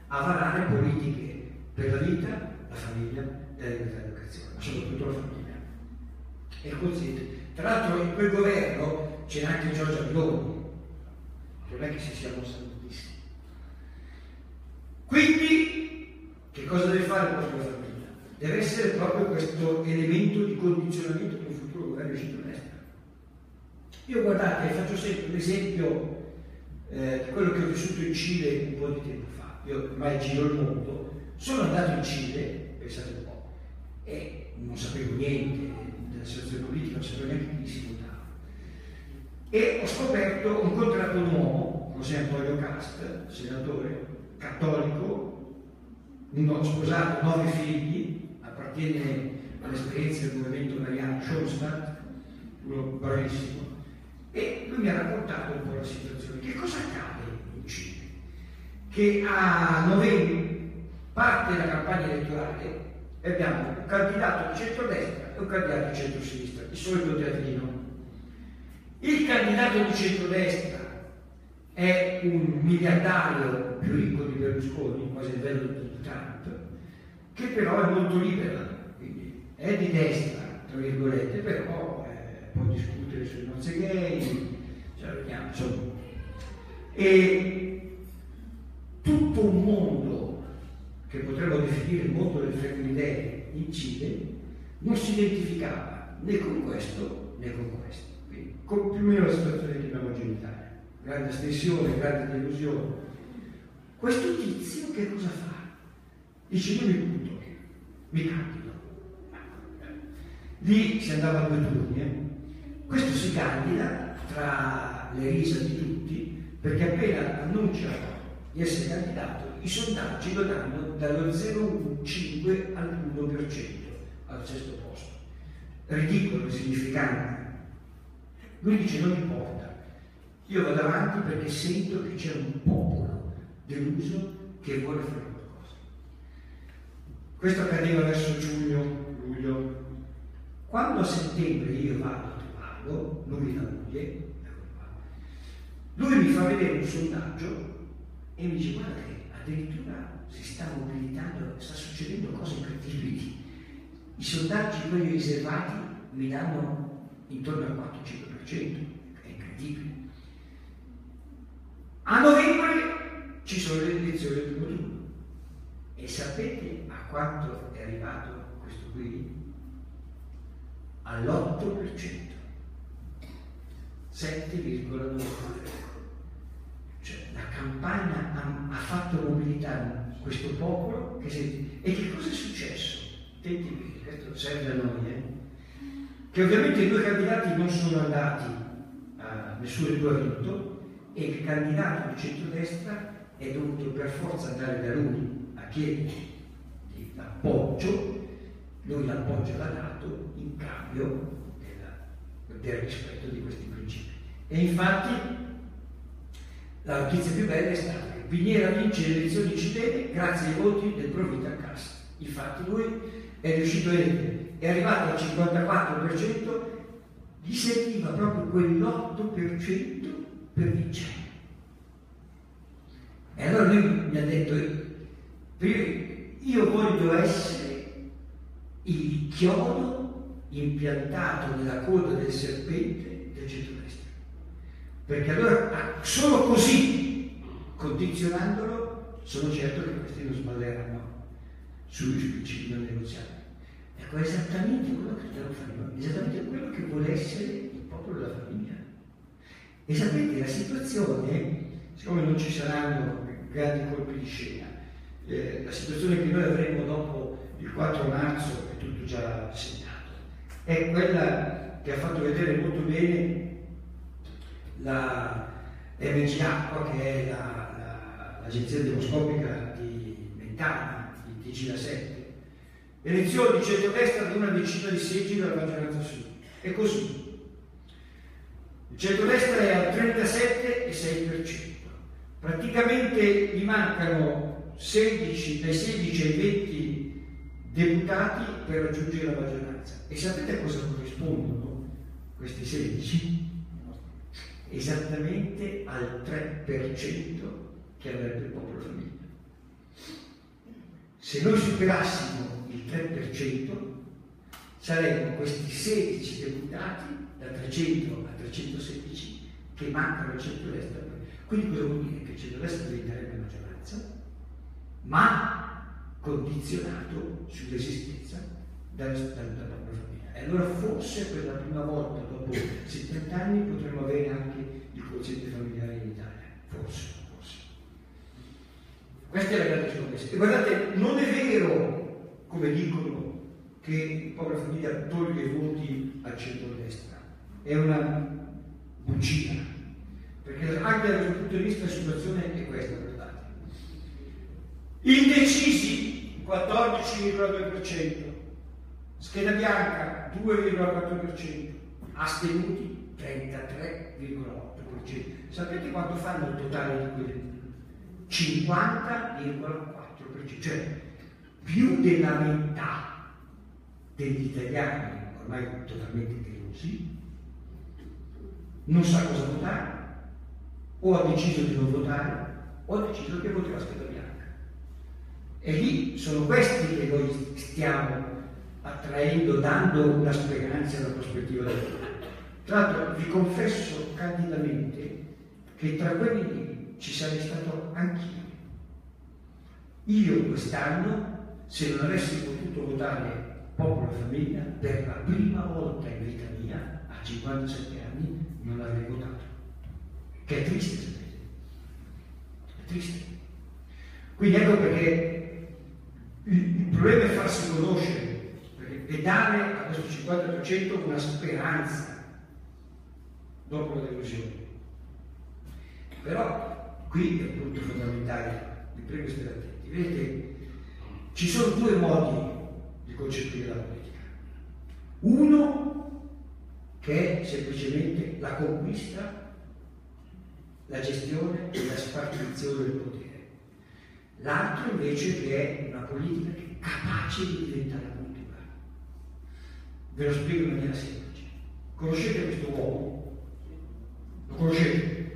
S4: a varare politiche per la vita, la famiglia e la libertà di educazione, ma soprattutto la famiglia. E consente. Tra l'altro in quel governo c'era anche Giorgia Meloni, non è che si sia mossa tantissimo. Quindi, che cosa deve fare il nostro famiglia? Deve essere proprio questo elemento di condizionamento di governo di centrodestra. Io guardate, faccio sempre l'esempio eh, di quello che ho vissuto in Cile un po' di tempo fa. Io ormai giro il mondo, sono andato in Cile, pensate un po', e non sapevo niente della situazione politica, non sapevo neanche chi si votava. E ho scoperto, ho incontrato un uomo, José Antonio Cast, senatore, cattolico, uno sposato, nove figli, appartiene all'esperienza del movimento mariano Schoenstatt, uno bravissimo, e lui mi ha raccontato un po' la situazione. Che cosa accade in Cile? Che a novembre parte la campagna elettorale e abbiamo un candidato di centrodestra e un candidato di centrosinistra, il solito teatrino. Il candidato di centrodestra è un miliardario più ricco di Berlusconi, quasi il livello di Trump, che però è molto libero, è di destra, tra virgolette, però eh, può discutere sulle nozze gay, cioè, vediamo, insomma. E tutto un mondo che potremmo definire il mondo del femminile in Cile non si identificava né con questo né con questo. Quindi, con più o meno la situazione che abbiamo oggi in Italia grande estensione, grande delusione. Questo tizio che cosa fa? Dice io mi butto, mi candido. Lì si andava a due turni. Eh? Questo si candida tra le risa di tutti perché appena annuncia di essere candidato i sondaggi lo danno dallo 0,5 all'1% al sesto posto. Ridicolo, insignificante. Lui dice non importa, io vado avanti perché sento che c'è un popolo deluso che vuole fare qualcosa. Questo accadeva verso giugno, luglio. Quando a settembre io vado a trovarlo, lui la moglie, ecco lui mi fa vedere un sondaggio e mi dice guarda che addirittura si sta mobilitando, sta succedendo cose incredibili. I sondaggi, quelli riservati, mi danno intorno al 4-5%, è incredibile. A novembre ci sono le elezioni del primo turno. E sapete a quanto è arrivato questo qui? All'8%. 7,9%. Cioè la campagna ha, ha, fatto mobilitare questo popolo che si... e che cosa è successo? Attenti, questo serve a noi, eh? che ovviamente i due candidati non sono andati, a, nessuno dei due ha vinto, e il candidato di centrodestra è dovuto per forza andare da lui a chiedere l'appoggio, lui l'appoggio l'ha dato in cambio della, del rispetto di questi principi. E infatti la notizia più bella è stata che Piniera vince le elezioni cilene grazie ai voti del Provita Cast. Infatti lui è riuscito a eleggere, è arrivato al 54%, gli serviva proprio quell'8% per vincere. E allora lui mi ha detto, io voglio essere il chiodo impiantato nella coda del serpente del centro-destra. Perché allora solo così, condizionandolo, sono certo che questi non sballeranno sui principi non negoziati. Ecco, è esattamente quello che dobbiamo fare noi, esattamente quello che vuole essere il popolo della famiglia. E sapete, la situazione, siccome non ci saranno grandi colpi di scena, eh, la situazione che noi avremo dopo il 4 marzo già segnato, è quella che ha fatto vedere molto bene la MG Acqua, che è la, la, l'agenzia demoscopica di vent'anni, di TG 7. Elezioni centrodestra di una decina di seggi della maggioranza assoluta. È così. Il centrodestra è al 37,6%, praticamente gli mancano 16, dai 16 ai 20 deputati per raggiungere la maggioranza. E sapete a cosa corrispondono questi 16? Esattamente al 3% che avrebbe il popolo famiglia. Se noi superassimo il 3%, saremmo questi 16 deputati da 300 a 316 che mancano al centro-destra. Quindi cosa vuol dire? Che il centro-destra diventerebbe maggioranza, ma condizionato sull'esistenza della, della propria famiglia. E allora forse per la prima volta dopo 70 anni potremmo avere anche il quoziente familiare in Italia. Forse, forse. Questa è la grande scommessa. E guardate, non è vero, come dicono, che il povera famiglia toglie voti al centro-destra. È una bugia. Perché anche dal punto di vista la situazione è questa, guardate. Indecisi 14,2%, scheda bianca 2,4%, astenuti 33,8%. Sapete quanto fanno il totale di quelli? 50,4%, cioè più della metà degli italiani ormai totalmente delusi non sa cosa votare, o ha deciso di non votare, o ha deciso che voterà scheda bianca. E lì sono questi che noi stiamo attraendo, dando una speranza e una prospettiva del futuro. Tra l'altro vi confesso candidamente che tra quelli lì ci sarei stato anch'io. Io quest'anno, se non avessi potuto votare popolo e famiglia, per la prima volta in vita mia, a 57 anni, non avrei votato. Che è triste, sapete? È triste. Quindi ecco perché il, il problema è farsi conoscere e dare a questo 50% una speranza dopo la delusione. Però qui è il punto fondamentale, vi prego state attenti. Vedete, ci sono due modi di concepire la politica. Uno che è semplicemente la conquista, la gestione e la spartizione del potere. L'altro invece che è una politica che è capace di diventare cultura. Ve lo spiego in maniera semplice. Conoscete questo uomo? Lo conoscete?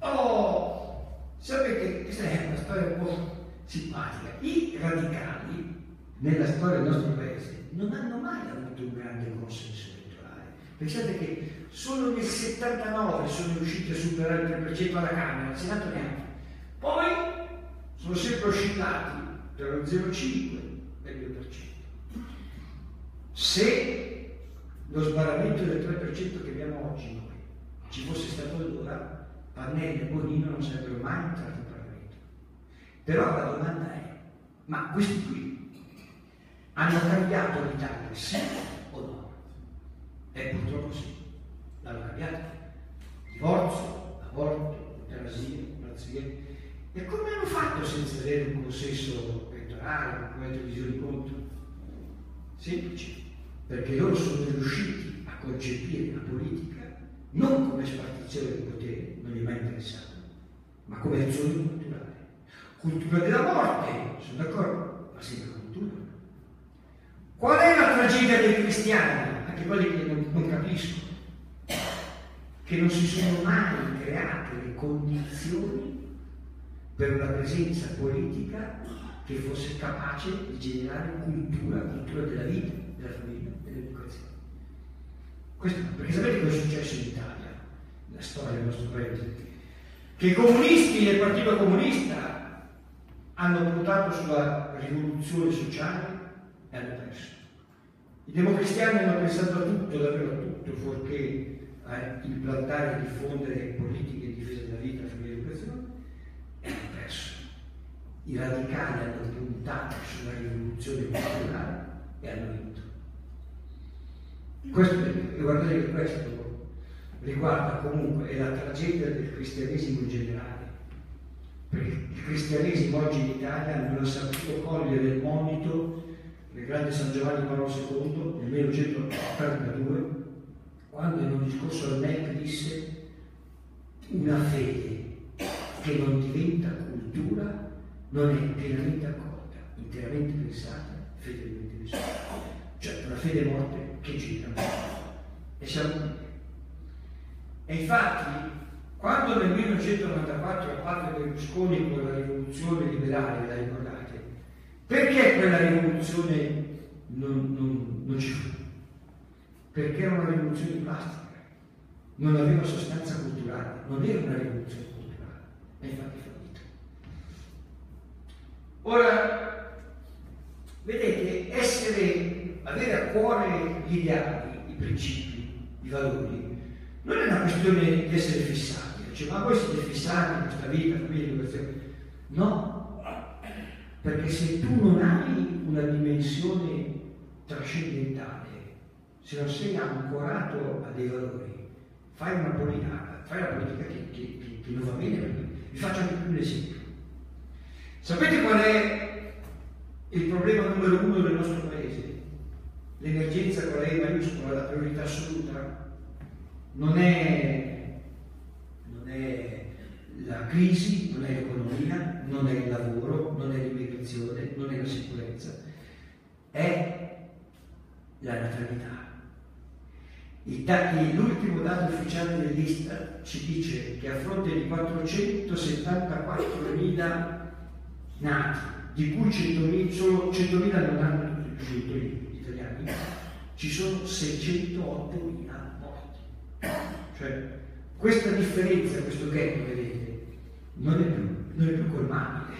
S4: Oh, sapete, questa è una storia un po' simpatica. I radicali nella storia del nostro paese non hanno mai avuto un grande consenso elettorale. Pensate che solo nel 79 sono riusciti a superare il 3% alla Camera, al Senato neanche. Poi sono sempre oscillati tra lo 0,5 e il 2%. Se lo sbarramento del 3% che abbiamo oggi noi ci fosse stato allora, Pannelli e Bonino non sarebbero mai entrati in Parlamento. Però la domanda è, ma questi qui hanno cambiato l'Italia, sì o no? E purtroppo sì, l'hanno cambiato. Divorzio, aborto, eutanasia, eutanasia. E come hanno fatto senza avere un consenso elettorale, come televisione contro? Semplice, perché loro sono riusciti a concepire la politica non come spartizione del potere, non gli è mai interessato, ma come azione culturale. Cultura della morte, sono d'accordo, ma sempre cultura. Qual è la tragedia dei cristiani? Anche quelli che non, non capiscono, che non si sono mai create le condizioni per una presenza politica che fosse capace di generare cultura, cultura della vita, della famiglia, dell'educazione. Questo, perché sapete cosa è successo in Italia, nella storia del nostro paese? Che i comunisti del Partito Comunista hanno puntato sulla rivoluzione sociale e hanno perso. I democristiani hanno pensato a tutto, davvero a tutto, fuorché a implantare e diffondere politiche di difesa della vita, famiglia e educazione, e hanno perso. I radicali hanno puntato sulla rivoluzione culturale e hanno vinto. Questo, guardate che questo riguarda comunque è la tragedia del cristianesimo in generale. Perché il cristianesimo oggi in Italia non ha saputo cogliere il monito del grande San Giovanni Paolo II nel 1932, quando in un discorso al MEC disse una fede che non diventa cultura non è pienamente accolta, interamente pensata, fedelmente vissuta. Cioè una fede morte che gira. E siamo qui. E infatti, quando nel 1994 apparve Berlusconi con la rivoluzione liberale, la ricordate, perché quella rivoluzione non, non, non ci fu? Perché era una rivoluzione plastica, non aveva sostanza culturale, non era una rivoluzione culturale, e infatti. Ora, vedete, essere, avere a cuore gli ideali, i principi, i valori, non è una questione di essere fissati, dice, ma voi siete fissati in questa vita, famiglia, educazione. No, perché se tu non hai una dimensione trascendentale, se non sei ancorato a dei valori, fai una politica, fai una politica che, che, che, che non va bene. Vi faccio anche più un esempio. Sapete qual è il problema numero uno del nostro paese? L'emergenza con la E maiuscola, la priorità assoluta? Non è, non è la crisi, non è l'economia, non è il lavoro, non è l'immigrazione, non è la sicurezza, è la natalità. L'ultimo dato ufficiale dell'Istat ci dice che a fronte di 474.000 nati, di cui 100.000, solo 100.000 non hanno i genitori italiani, ci sono 608.000 morti. Cioè, questa differenza, questo gap, vedete, non è più, non è più colmabile.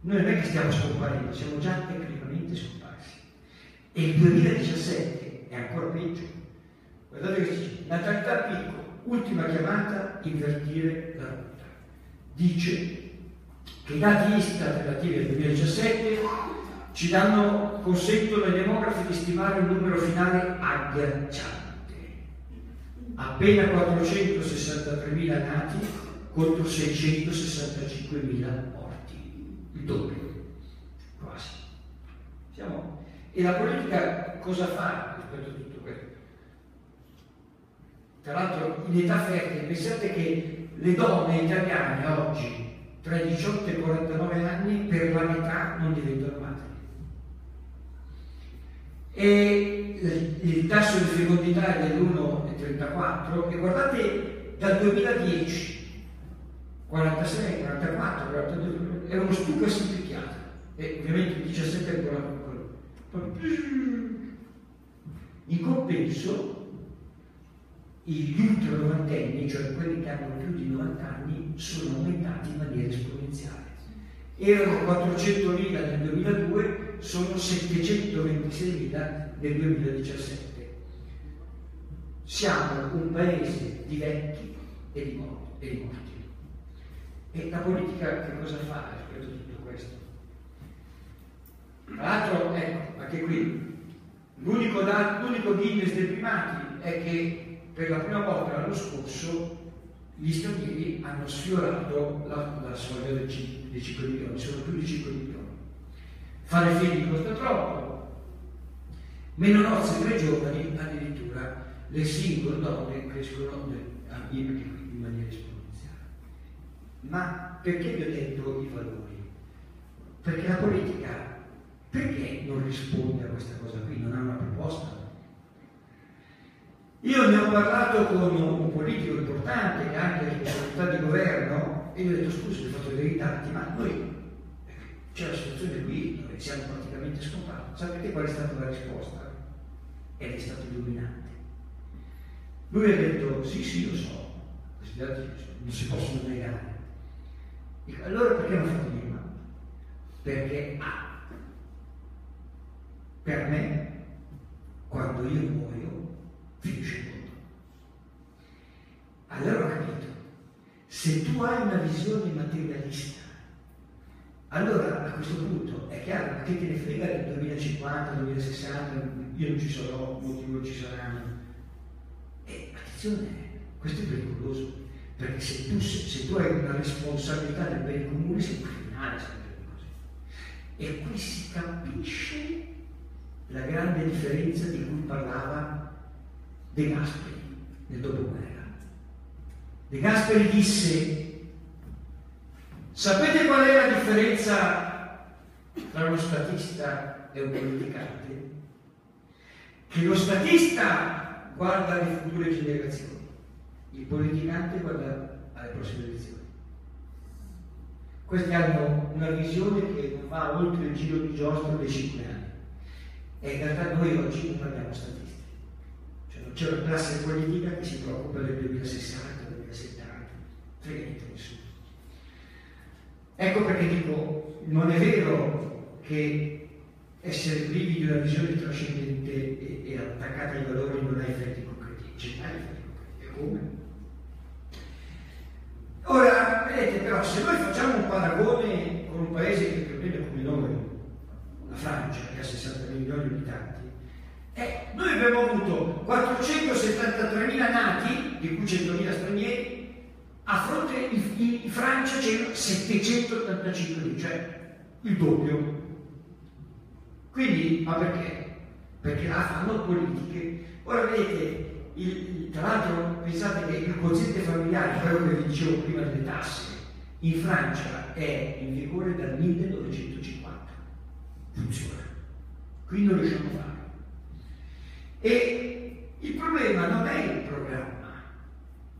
S4: Noi non è che stiamo scomparendo, siamo già tecnicamente scomparsi. E il 2017 è ancora peggio. Guardate che dice, natalità picco, ultima chiamata, invertire la rotta. Dice i dati Istat relativi al 2017 ci danno, consentono ai demografi di stimare un numero finale agghiacciante. Appena 463.000 nati contro 665.000 morti, il doppio, quasi. Siamo e la politica cosa fa rispetto a tutto questo? Tra l'altro in età fertile, pensate che le donne italiane oggi tra i 18 e i 49 anni per la metà non diventano madri. E il tasso di fecondità è dell'1,34 e guardate dal 2010, 46, 44, 42, è uno stucco semplificato e ovviamente il 17,44 in compenso, gli ultra novantenni, cioè quelli che hanno più di 90 anni, sono aumentati in maniera esponenziale. Erano 400.000 nel 2002, sono 726.000 nel 2017. Siamo un paese di vecchi e di morti. E, di morti. e la politica che cosa fa rispetto a tutto questo? Tra l'altro, ecco, anche qui, l'unico, l'unico dei primati è che per la prima volta l'anno scorso gli stranieri hanno sfiorato la, la soglia dei 5 milioni, sono più di 5 milioni. Fare figli costa troppo, meno nozze per i giovani, addirittura le singole donne crescono in maniera esponenziale. Ma perché vi ho detto i valori? Perché la politica perché non risponde a questa cosa qui? Non ha una proposta? Io ne ho parlato con un politico importante che ha anche responsabilità di governo e gli ho detto scusi, vi ho fatto vedere i ma noi c'è la situazione qui dove siamo praticamente scomparsi. Sapete qual è stata la risposta? Ed è stato illuminante. Lui ha detto sì, sì, lo so, questi dati non si possono negare. Dico, allora perché non fate niente? Perché ah, per me, quando io muoio, mondo. Allora ho capito, se tu hai una visione materialista, allora a questo punto è chiaro che te ne frega del 2050, 2060, io non ci sarò, molti non ci saranno. E attenzione, questo è pericoloso, perché se tu, se, se tu hai una responsabilità del bene comune sei un criminale. E qui si capisce la grande differenza di cui parlava De Gasperi nel dopoguerra. De Gasperi disse Sapete qual è la differenza tra uno statista e un politicante? Che lo statista guarda alle future generazioni, il politicante guarda alle prossime elezioni. Questi hanno una visione che non va oltre il giro di giostro dei cinque anni. E in realtà noi oggi non abbiamo statisti. C'è una classe politica che si preoccupa del 2060, 2070, frega niente nessuno. Ecco perché dico, non è vero che essere privi di una visione trascendente e, e attaccata ai valori non ha effetti concreti. C'è effetti concreti. E come? Ora, vedete però, se noi facciamo un paragone con un paese che più o come noi, la Francia, che ha 60 milioni di abitanti, eh, noi abbiamo avuto 473.000 nati, di cui 100.000 stranieri, a fronte in, in Francia c'erano 785.000, cioè il doppio. Quindi, ma perché? Perché là fanno politiche. Ora vedete, il, tra l'altro pensate che il quoziente familiare, quello che vi dicevo prima delle tasse, in Francia è in vigore dal 1950. Funziona. Qui non riusciamo a farlo. E il problema non è il programma,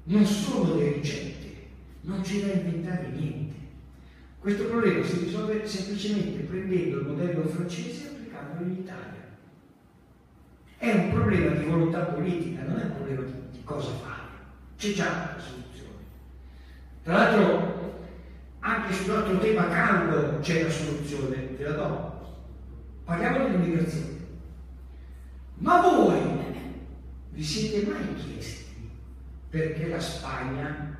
S4: non sono le ricette, non c'è da inventare niente. Questo problema si risolve semplicemente prendendo il modello francese e applicandolo in Italia. È un problema di volontà politica, non è un problema di, di cosa fare. C'è già la soluzione. Tra l'altro, anche sull'altro tema caldo c'è la soluzione, te la do. Parliamo dell'immigrazione. Ma voi vi siete mai chiesti perché la Spagna,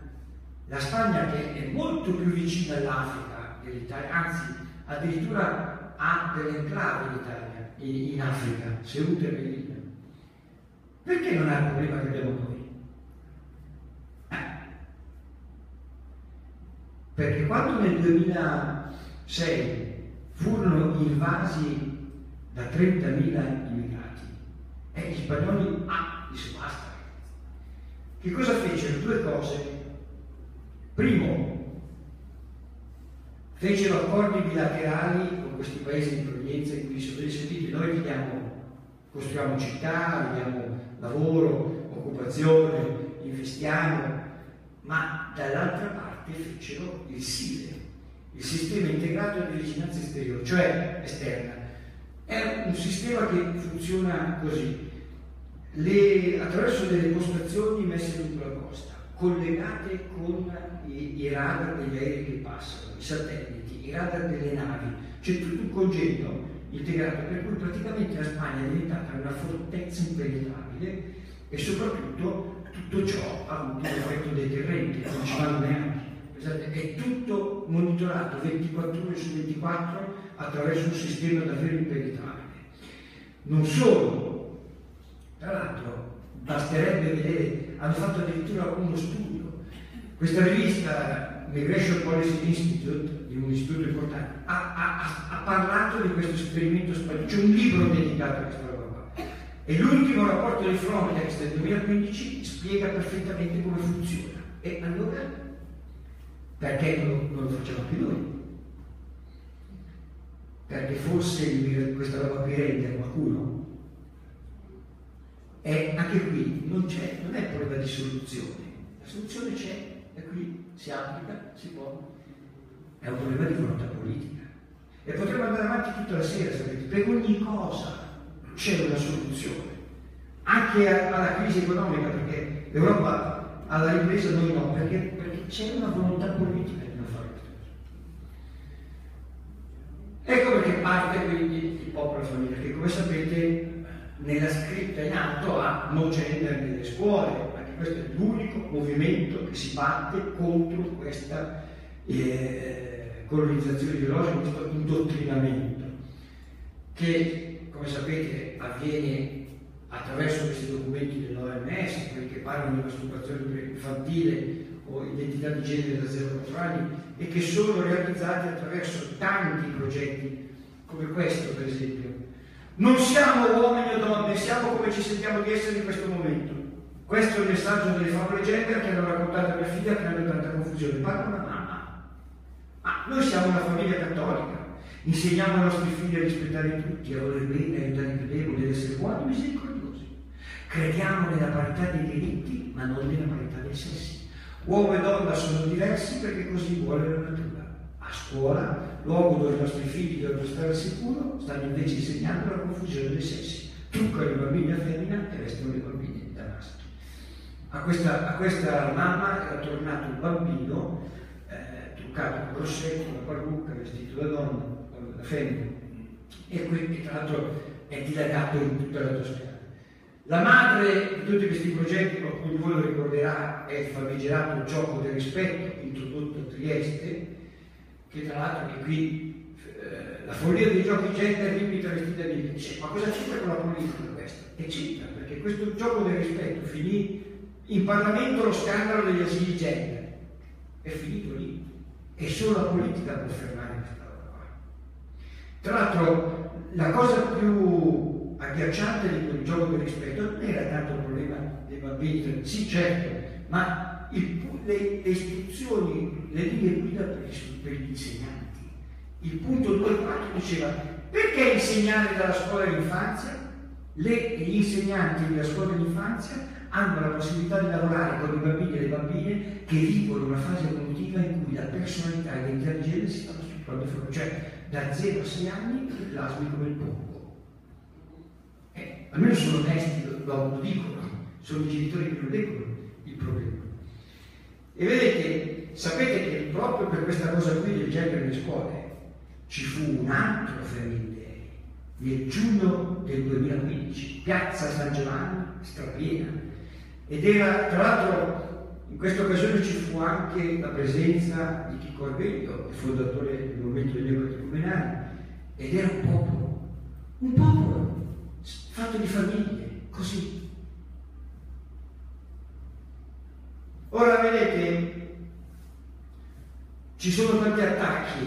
S4: la Spagna che è molto più vicina all'Africa dell'Italia, anzi addirittura ha delle enclave in Italia, in, in Africa, Ceuta e Melilla, perché non ha il problema che abbiamo noi? Perché quando nel 2006 furono invasi da 30.000 immigrati, eh, gli spagnoli, ah, dice basta. Che cosa fecero? Due cose. Primo, fecero accordi bilaterali con questi paesi di provenienza in cui sono sentiti, noi vi diamo, costruiamo città, vi lavoro, occupazione, investiamo, ma dall'altra parte fecero il SIDE, il sistema integrato di vicinanza esteriore, cioè esterna. È un sistema che funziona così, Le, attraverso delle postazioni messe lungo la costa, collegate con i, i, radar degli aerei che passano, i satelliti, i radar delle navi, c'è tutto un congegno integrato, per cui praticamente la Spagna è diventata una fortezza impenetrabile e soprattutto tutto ciò ha avuto un effetto deterrente, non ci vanno neanche. È tutto monitorato 24 ore su 24 attraverso un sistema davvero impenetrabile. Non solo, tra l'altro basterebbe vedere, hanno fatto addirittura uno studio, questa rivista Migration Policy Institute di un istituto importante, ha, ha, ha parlato di questo esperimento spagnolo, c'è un libro dedicato a questa roba qua. E l'ultimo rapporto di Frontex del 2015 spiega perfettamente come funziona. E allora perché non, non lo facciamo più noi? Perché forse questa roba qui rende qualcuno? E anche qui non c'è, non è un problema di soluzione, la soluzione c'è e qui si applica, si può è un problema di volontà politica. E potremmo andare avanti tutta la sera, sapete, per ogni cosa c'è una soluzione, anche alla crisi economica, perché l'Europa alla ripresa noi no, perché c'è una volontà politica di non fare queste cose. Ecco perché parte quindi il popolo famiglia, che come sapete nella scritta in atto ha no gender nelle scuole, anche questo è l'unico movimento che si batte contro questa eh, colonizzazione ideologica, questo indottrinamento, che come sapete avviene attraverso questi documenti dell'OMS, quelli che parlano di masturbazione infantile o identità di genere da 0 a 4 anni e che sono realizzati attraverso tanti progetti come questo per esempio. Non siamo uomini o donne, siamo come ci sentiamo di essere in questo momento. Questo è il messaggio delle favole gender che hanno raccontato a mia figlia creando tanta confusione. Parla una mamma Ma noi siamo una famiglia cattolica, insegniamo ai nostri figli a rispettare tutti, a volere bene, a aiutare i più deboli, ad essere buoni e misericordiosi. Crediamo nella parità dei diritti, ma non nella parità dei sessi. Uomo e donna sono diversi perché così vuole la natura. A scuola, luogo dove i nostri figli devono stare al sicuro, stanno invece insegnando la confusione dei sessi. Truccano i bambini a femmina e restano le bambine da maschio. A questa, a questa mamma era tornato un bambino eh, truccato con rossetto, una parrucca, vestito da donna, da femmina, e, qui, tra l'altro è dilagato in tutta la Toscana. La madre di tutti questi progetti, qualcuno di voi lo ricorderà, è il famigerato gioco del rispetto introdotto a Trieste, che tra l'altro che qui eh, la follia dei giochi gender ripete travestita di dice ma cosa c'entra con la politica questo? E c'entra, perché questo gioco del rispetto finì in Parlamento lo scandalo degli asili gender, è finito lì, e solo la politica può fermare questa roba qua. Tra l'altro la cosa più agghiacciante di quel gioco del rispetto non era tanto il problema dei bambini, sì certo, ma il, le, le, istruzioni, le linee guida per, per, gli insegnanti. Il punto 2.4 diceva perché insegnare dalla scuola dell'infanzia? Le, gli insegnanti della scuola dell'infanzia hanno la possibilità di lavorare con i bambini e le bambine che vivono una fase evolutiva in cui la personalità e l'intelligenza si stanno sviluppando, cioè da 0 a 6 anni l'asmi come il pongo almeno sono onesti, lo, lo dicono, sono i genitori che lo leggono il problema. E vedete, sapete che proprio per questa cosa qui del genere nelle scuole ci fu un altro Family nel giugno del 2015, piazza San Giovanni, strapiena, ed era tra l'altro in questa occasione ci fu anche la presenza di Chico Arbeglio, il fondatore del movimento degli economi ed era un popolo, un popolo fatto di famiglie, così. Ora vedete, ci sono tanti attacchi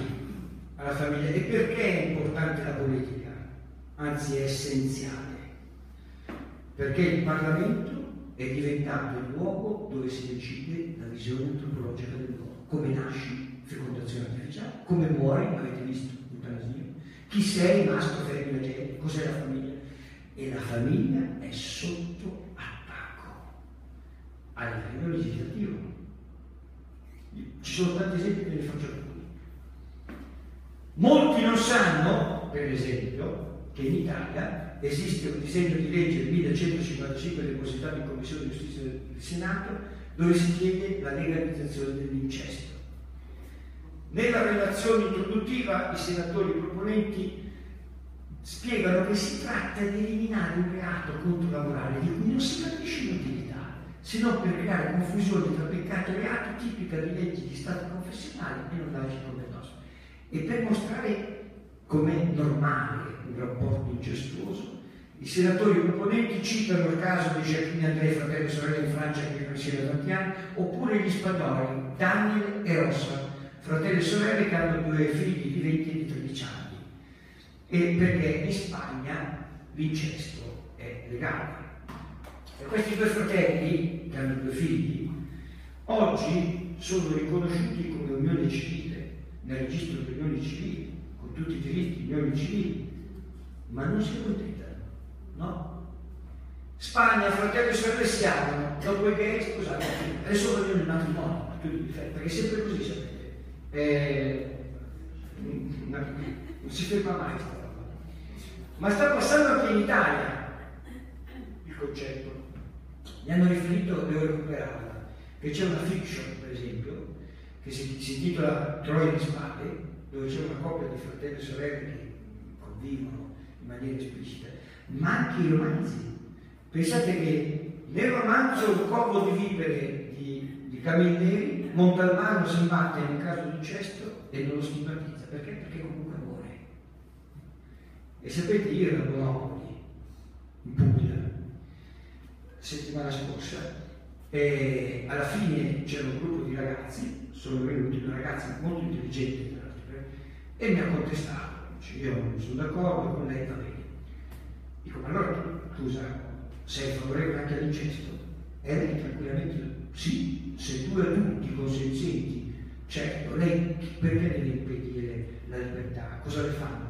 S4: alla famiglia. E perché è importante la politica? Anzi è essenziale, perché il Parlamento è diventato il luogo dove si decide la visione antropologica dell'uomo, come nasce fecondazione artificiale, come muore, avete visto, eutanasia, chi sei, maschio, femmina, genere, cos'è la famiglia e la famiglia è sotto attacco a livello legislativo. Ci sono tanti esempi che ne faccio alcuni. Molti non sanno, per esempio, che in Italia esiste un disegno di legge 1155 depositato in Commissione di Giustizia del Senato dove si chiede la legalizzazione dell'incesto. Nella relazione introduttiva i senatori proponenti spiegano che si tratta di eliminare un reato contro la morale di cui non si capisce l'utilità, se non per creare confusione tra peccato e reato tipica di leggi di Stato confessionali e non laici come il nostro. E per mostrare com'è normale un rapporto incestuoso, i senatori proponenti citano il caso di Jacqueline André, fratello e sorella in Francia che insieme da tanti anni, oppure gli spagnoli Daniel e Rosa, fratelli e sorelle che hanno due figli di 20 e di 13 anni e perché in Spagna l'incesto è legale. E questi due fratelli, che hanno due figli, oggi sono riconosciuti come unione civile nel registro delle unioni civili, con tutti i diritti di unioni civili, ma non si accontentano, no? Spagna, fratelli e sorelle si amano, dopo i gay scusate, adesso vogliono il matrimonio, perché sempre così, sapete. Eh, non si ferma mai. Ma sta passando anche in Italia il concetto. Mi hanno riferito, devo recuperarla, che c'è una fiction, per esempio, che si, si intitola Troia di spade, dove c'è una coppia di fratelli e sorelle che convivono in maniera esplicita, ma anche i romanzi. Pensate che nel romanzo il covo di vipere di, di Camilleri, Montalbano si imbatte un caso di incesto e non lo simpatizza. Perché? Perché comunque e sapete, io ero a Monopoli, in Puglia, settimana scorsa, e alla fine c'era un gruppo di ragazzi, sono venuti due ragazzi molto intelligenti, tra l'altro, eh, e mi ha contestato. Dice, io non sono d'accordo con lei, va bene. Dico, ma allora tu, sei favorevole anche all'incesto? E lei tranquillamente, sì, se tu e tu ti consenti Certo, lei perché deve impedire la libertà? Cosa le fanno?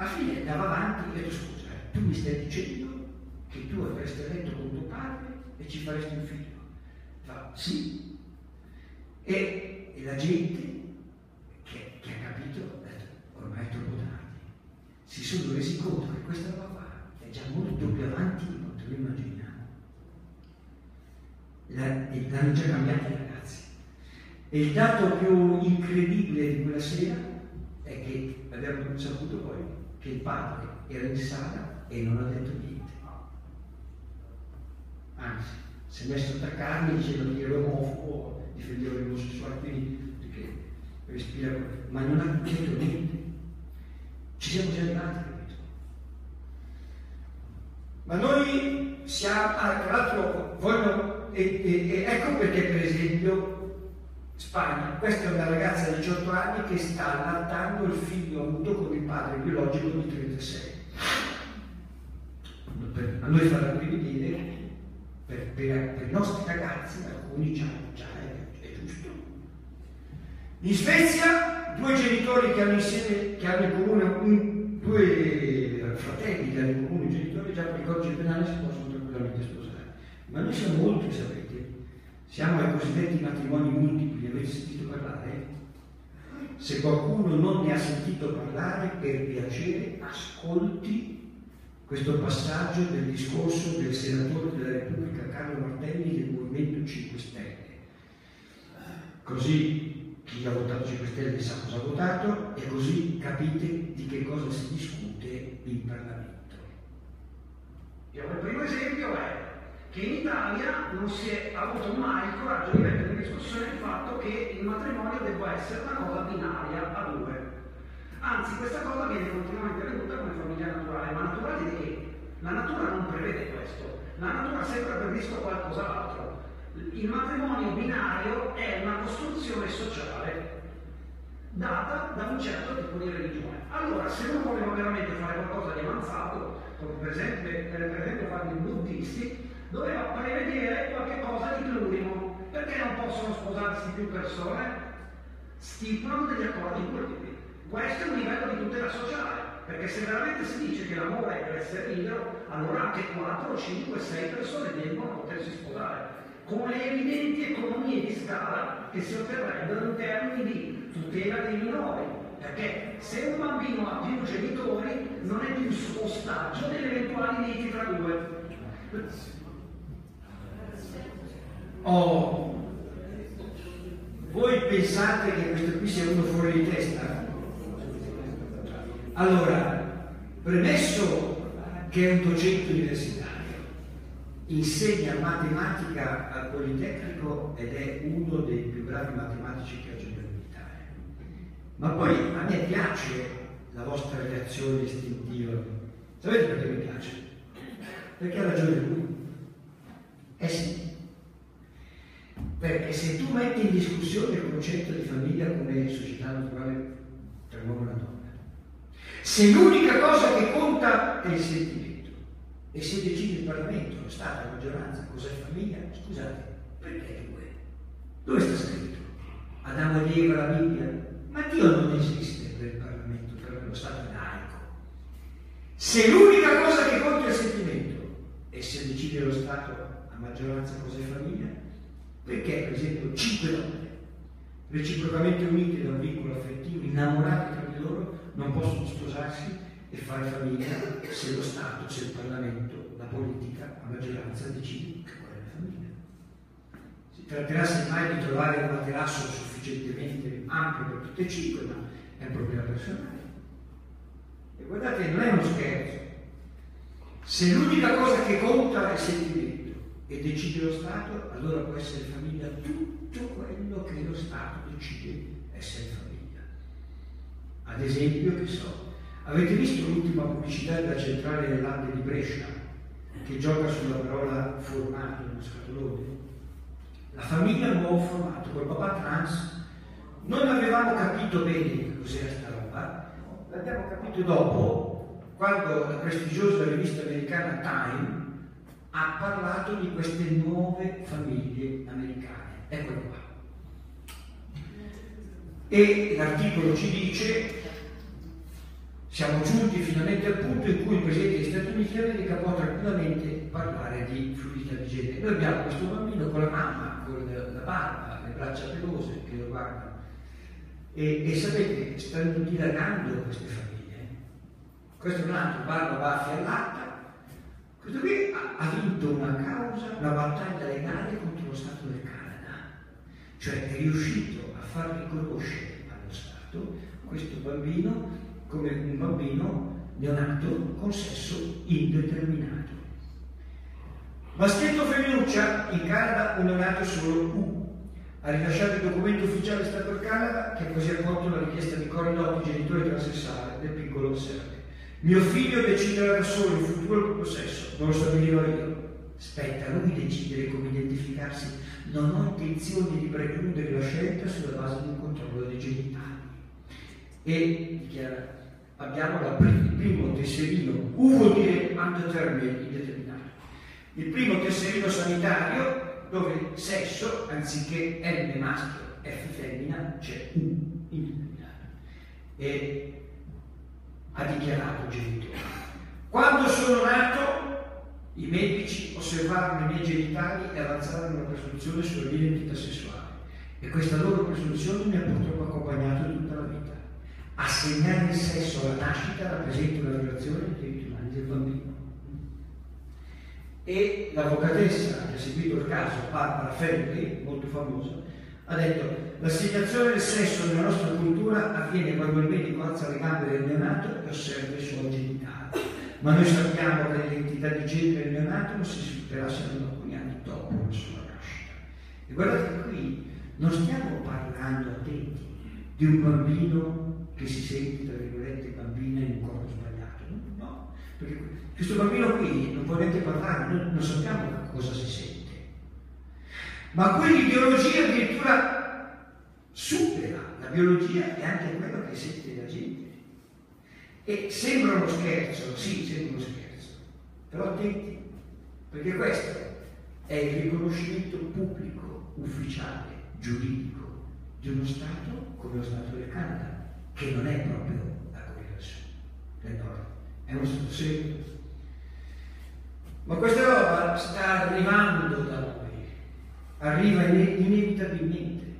S4: Alla fine andava avanti e detto scusa, eh, tu mi stai dicendo che tu avresti letto con tuo padre e ci faresti un figlio? Fa sì. E, e la gente che, che, ha capito, ha detto, ormai è troppo tardi, si sono resi conto che questa roba è già molto più avanti di quanto noi immaginiamo. L'hanno già cambiati i ragazzi. E il dato più incredibile di quella sera è che abbiamo saputo poi che il padre era in sala e non ha detto niente. Anzi, si è messo a attaccarmi dicendo che ero omofobo, difendevo gli omosessuali, quindi perché respira, ma non ha detto niente. Ci siamo già arrivati, capito? Ma noi siamo, ah, tra l'altro, voglio, e, e, e ecco perché per esempio Spagna, questa è una ragazza di 18 anni che sta allattando il figlio padre biologico di 36. A noi farà brividire per, per, per, i nostri ragazzi, alcuni già, già è, è, giusto. In Svezia, due genitori che hanno insieme, che hanno in comune un, due fratelli che hanno in comune un genitore, già per i codici penali si possono tranquillamente sposare. Ma noi siamo molti, sapete. Siamo ai cosiddetti matrimoni multipli, avete sentito parlare? Se qualcuno non ne ha sentito parlare, per piacere ascolti questo passaggio del discorso del senatore della Repubblica Carlo Martelli del Movimento 5 Stelle. Così chi ha votato 5 Stelle sa cosa ha votato e così capite di che cosa si discute in Parlamento.
S5: Il primo esempio è che in Italia non si è avuto mai il coraggio di mettere in discussione il fatto che il matrimonio debba essere una cosa binaria a due. Anzi, questa cosa viene continuamente veduta come famiglia naturale, ma naturale di che? La natura non prevede questo, la natura ha sempre previsto qualcos'altro. Il matrimonio binario è una costruzione sociale data da un certo tipo di religione. Allora, se uno voleva veramente fare qualcosa di avanzato, come per esempio, per esempio fanno i buddisti, doveva prevedere qualche cosa di plurimo. Perché non possono sposarsi più persone? Stipulano degli accordi plurimi. Questo è un livello di tutela sociale, perché se veramente si dice che l'amore deve essere libero, allora anche 4, 5, 6 persone devono potersi sposare, con le evidenti economie di scala che si otterrebbero in termini di tutela dei minori, perché se un bambino ha più genitori non è più ostaggio delle eventuali liti tra due.
S4: Oh, voi pensate che questo qui sia uno fuori di testa? Allora, premesso che è un docente universitario, insegna matematica al Politecnico ed è uno dei più bravi matematici che in Italia. Ma poi a me piace la vostra reazione istintiva. Sapete perché mi piace? Perché ha ragione lui. Eh sì, perché se tu metti in discussione il concetto di famiglia come società naturale tra l'uomo e la donna, se l'unica cosa che conta è il sentimento e se decide il Parlamento, lo Stato, la maggioranza, cos'è famiglia, scusate, perché due? Dove sta scritto? Adamo ed Eva, la Bibbia? Ma Dio non esiste per il Parlamento, per lo Stato laico. Se l'unica cosa che conta è il sentimento e se decide lo Stato, a maggioranza, cos'è famiglia, perché, per esempio, cinque donne, reciprocamente unite da un vincolo affettivo, innamorate tra di loro, non possono sposarsi e fare famiglia se lo Stato, se il Parlamento, la politica, la maggioranza decide che è la famiglia. Si tratterà semmai di trovare un materasso sufficientemente ampio per tutte e cinque, ma è un problema personale. E guardate, non è uno scherzo. Se l'unica cosa che conta è il sentimento, e decide lo Stato, allora può essere famiglia tutto quello che lo Stato decide essere famiglia. Ad esempio, che so, avete visto l'ultima pubblicità della centrale del di Brescia, che gioca sulla parola formato nello scatolone? La famiglia nuovo formato, col papà trans, non avevamo capito bene cos'era sta roba, l'abbiamo capito dopo, quando la prestigiosa rivista americana Time ha parlato di queste nuove famiglie americane. Eccolo qua. E l'articolo ci dice siamo giunti finalmente al punto in cui il Presidente degli Stati Uniti d'America può tranquillamente parlare di fluidità di genere. Noi abbiamo questo bambino con la mamma, con la barba, le braccia pelose che lo guardano. E, e sapete, stanno dilagando queste famiglie. Questo è un altro, barba, baffi all'acqua. Questo qui ha, ha vinto una causa, una battaglia legale contro lo Stato del Canada. Cioè è riuscito a far riconoscere allo Stato questo bambino come un bambino neonato con sesso indeterminato. Maschietto femminuccia, in Canada un neonato solo U. Ha rilasciato il documento ufficiale Stato del Canada che ha così accolto la richiesta di Cory Dotti, genitore transessuale del piccolo Serge. Mio figlio deciderà da solo il futuro del proprio sesso, non lo stabilirò io. Spetta a lui decidere come identificarsi. Non ho intenzione di precludere la scelta sulla base di un controllo dei genitali. E dichiara abbiamo la, il primo tesserino, U vuol dire undetermined, indeterminato, il primo tesserino sanitario dove sesso, anziché M maschio, F femmina, c'è U indeterminato. E ha dichiarato il genitore. Quando sono nato, i medici osservarono i miei genitali e avanzarono una presunzione sulla mia identità sessuale. E questa loro presunzione mi ha purtroppo accompagnato tutta la vita. Assegnare il sesso alla nascita rappresenta una violazione dei diritti umani del bambino. E l'avvocatessa che ha seguito il caso, Barbara Ferri, molto famosa, ha detto l'assegnazione del sesso nella nostra cultura avviene quando il medico alza le gambe del neonato e osserva i suoi genitali. Ma noi sappiamo che l'identità di genere neonato si svilupperà se non alcuni anni dopo la sua nascita. E guardate qui non stiamo parlando, attenti, di un bambino che si sente, tra virgolette, bambina in un corpo sbagliato. No, perché questo bambino qui non neanche parlare, noi non sappiamo cosa si sente. Ma quell'ideologia addirittura supera la biologia e anche quello che sente la gente. E sembra uno scherzo, sì, sembra uno scherzo, però attenti, perché questo è il riconoscimento pubblico, ufficiale, giuridico di uno Stato come lo Stato del Canada che non è proprio la Corea del Sud, del Nord, è uno stato serio. Ma questa roba sta arrivando da noi, arriva inevitabilmente,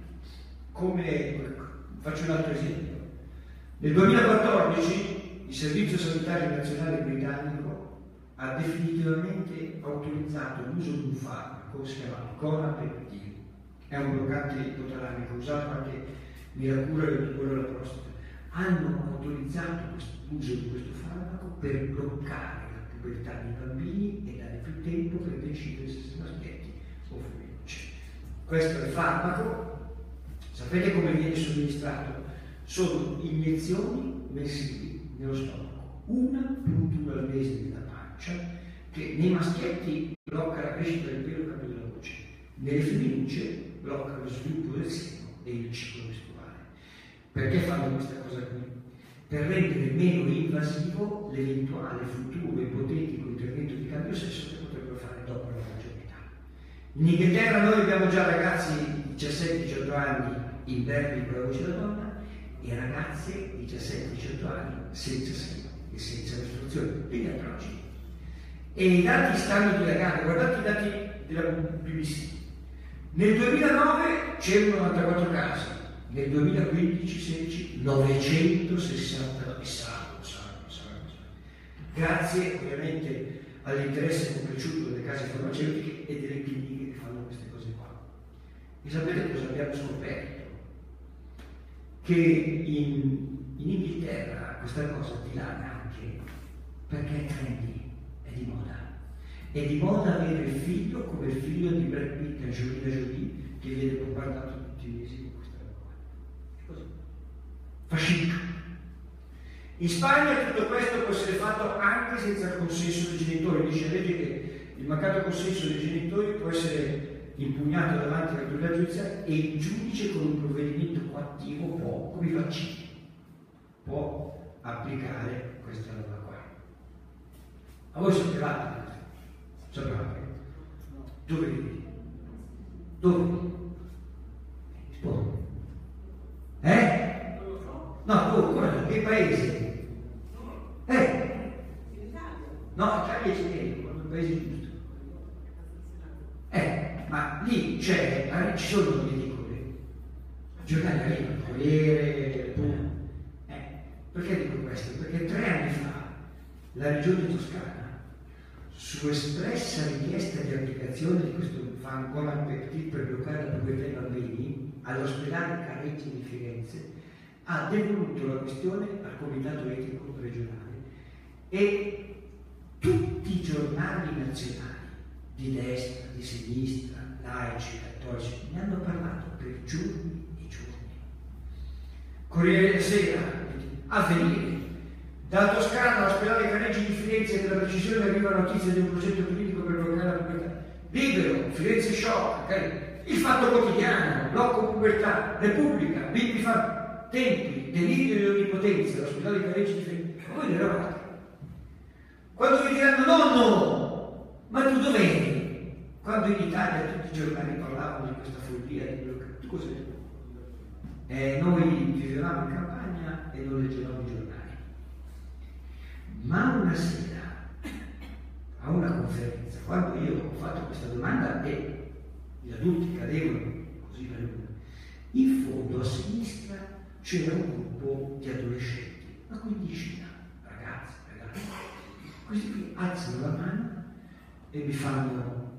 S4: come faccio un altro esempio. Nel 2014 il Servizio Sanitario Nazionale Britannico ha definitivamente autorizzato l'uso di un farmaco, si chiama Conapeptide, è un bloccante ipotalamico usato anche nella cura del tumore alla prostata hanno autorizzato l'uso di questo farmaco per bloccare la pubertà dei bambini e dare più tempo per decidere se sono maschietti o femminucci. Questo è il farmaco, sapete come viene somministrato? Sono iniezioni messe nello stomaco, una puntura al mese nella pancia, che nei maschietti blocca la crescita del pelo capello della voce, nelle femminucce blocca lo sviluppo del seno e il ciclo mestruale. Perché fanno questa cosa qui? Per rendere meno invasivo l'eventuale futuro ipotetico intervento di cambio sesso che potrebbero fare dopo la maggiore età. In Inghilterra noi abbiamo già ragazzi di 17-18 anni in verbi con la voce da donna e ragazze di 17-18 anni senza seno e senza istruzione, degli androgeni. E i dati stanno dilagando, guardate i dati della BBC. Nel 2009 c'erano 94 casi, nel 2015-16 960 e salvo, salvo, salvo. Grazie ovviamente all'interesse cresciuto delle case farmaceutiche e delle cliniche che fanno queste cose qua. E sapete cosa abbiamo scoperto? Che in, in Inghilterra questa cosa dilaga anche perché è trendy, è di moda. È di moda avere il figlio come il figlio di Brad Pitt e Angelina Jolie che viene bombardato tutti i mesi fa chic. In Spagna tutto questo può essere fatto anche senza il consenso dei genitori. Dice la legge che il mancato consenso dei genitori può essere impugnato davanti all'autorità giudiziaria e il giudice con un provvedimento coattivo può, come i vaccini, può applicare questa roba qua. A voi sapevate? Sapevate? Dove? Dove? Rispondo. Eh? che paese? Eh, no, Italia c'è è un paese giusto. Eh, ma lì c'è, ci sono le edicole, giornali arrivano, Corriere, eh, perché dico questo? Perché tre anni fa la regione toscana su espressa richiesta di applicazione di questo fa ancora petit per bloccare la pubertà ai bambini all'ospedale Careggi di Firenze ha devoluto la questione al comitato etico regionale e tutti i giornali nazionali di destra, di sinistra, laici, cattolici ne hanno parlato per giorni e giorni. Corriere della Sera, avvenire, dalla Toscana all'ospedale Caneggi di Firenze della precisione arriva la notizia di un progetto clinico per bloccare la pubertà. Libero, Firenze shock, il fatto quotidiano, blocco pubertà, Repubblica, bimbi fa tempi, delirio di onnipotenza, l'ospedale Caneggi di Firenze. Voi ne eravate. Quando vi diranno nonno, ma tu dov'eri? Quando in Italia tutti i giornali parlavano di questa follia di bloccare, tu cos'è? Eh, noi vivevamo in campagna e non leggevamo i giornali. Ma una sera, a una conferenza, quando io ho fatto questa domanda e gli adulti cadevano così per luna, in fondo a sinistra c'era un gruppo di adolescenti, una quindicina, ragazzi, ragazzi. Questi qui alzano la mano e mi fanno,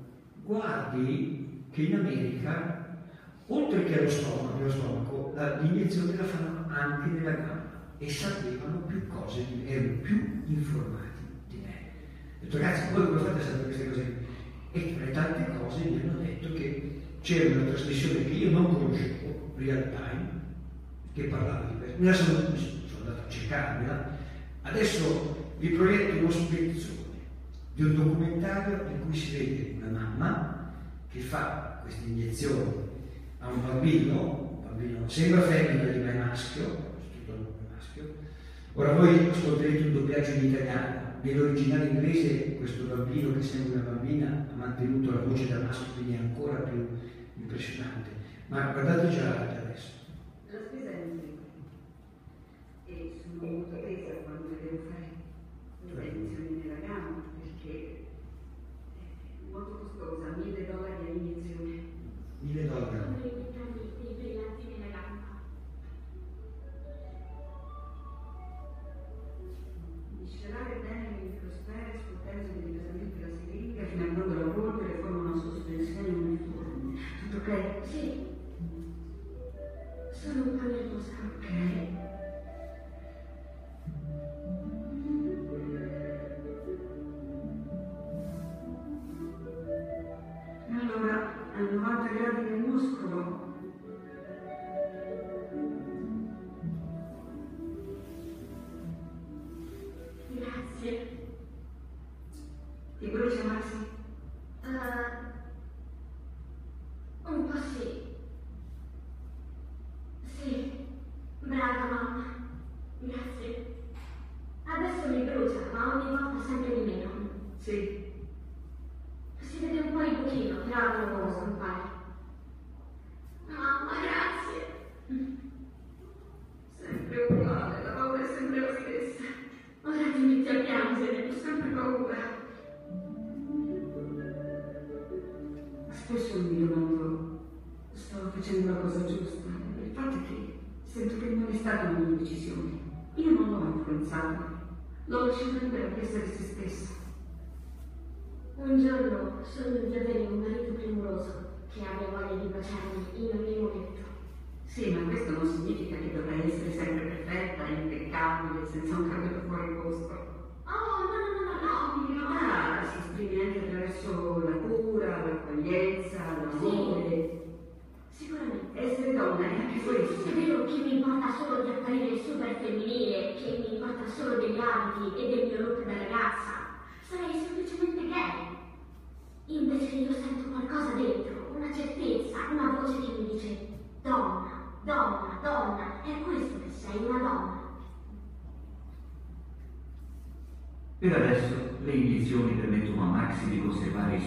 S4: guardi che in America, oltre che allo stomaco, allo stomaco l'iniezione la fanno anche nella gamba e sapevano più cose, erano più informati di me. Ho detto, ragazzi, voi come fate a sapere queste cose? E tra le tante cose mi hanno detto che c'era una trasmissione che io non conoscevo, Real Time, che parlava di questo. Me la sono, sono andato a cercarmela. Adesso vi proietto uno spezzone di un documentario in cui si vede una mamma che fa queste iniezioni a un bambino, un bambino sembra femmina, ma è maschio, Ora voi ascolterete un doppiaggio in italiano, nell'originale inglese questo bambino che sembra una bambina ha mantenuto la voce da maschio, quindi è ancora più impressionante. Ma guardate già adesso.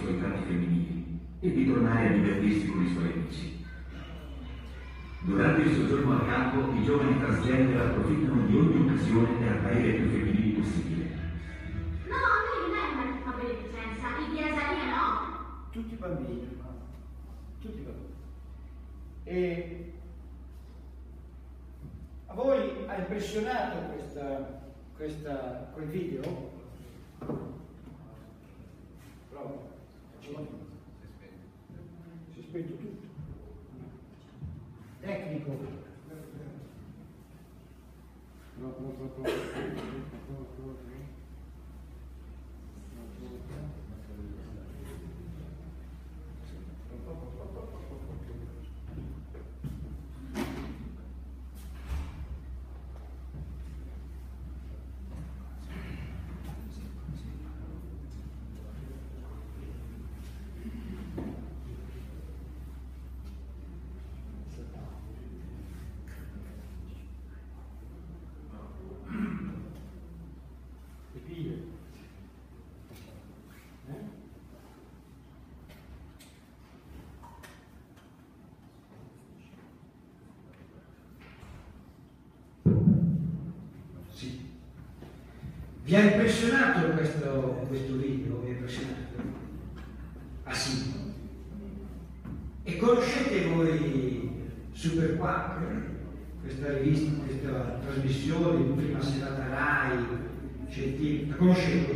S6: Suoi tratti femminili e di tornare a divertirsi con i suoi amici. Durante il soggiorno al campo, i giovani transgender approfittano di ogni occasione per apparire più femminili possibile.
S7: No, a me non è una beneficenza, in Saria no.
S4: Tutti bambini, tutti bambini. E a voi ha impressionato questa, questa, quel video? Prova. Facciamo. Si è spento tutto. Tecnico. Prova, prova, prova, prova, prova, prova, prova. Le pile. Eh? Sì. Vi ha impressionato questo, questo video? Vi ha impressionato? Ah sì. E conoscete voi Super Quack? Questa rivista, questa trasmissione prima serata Rai, scientifica, la conoscete?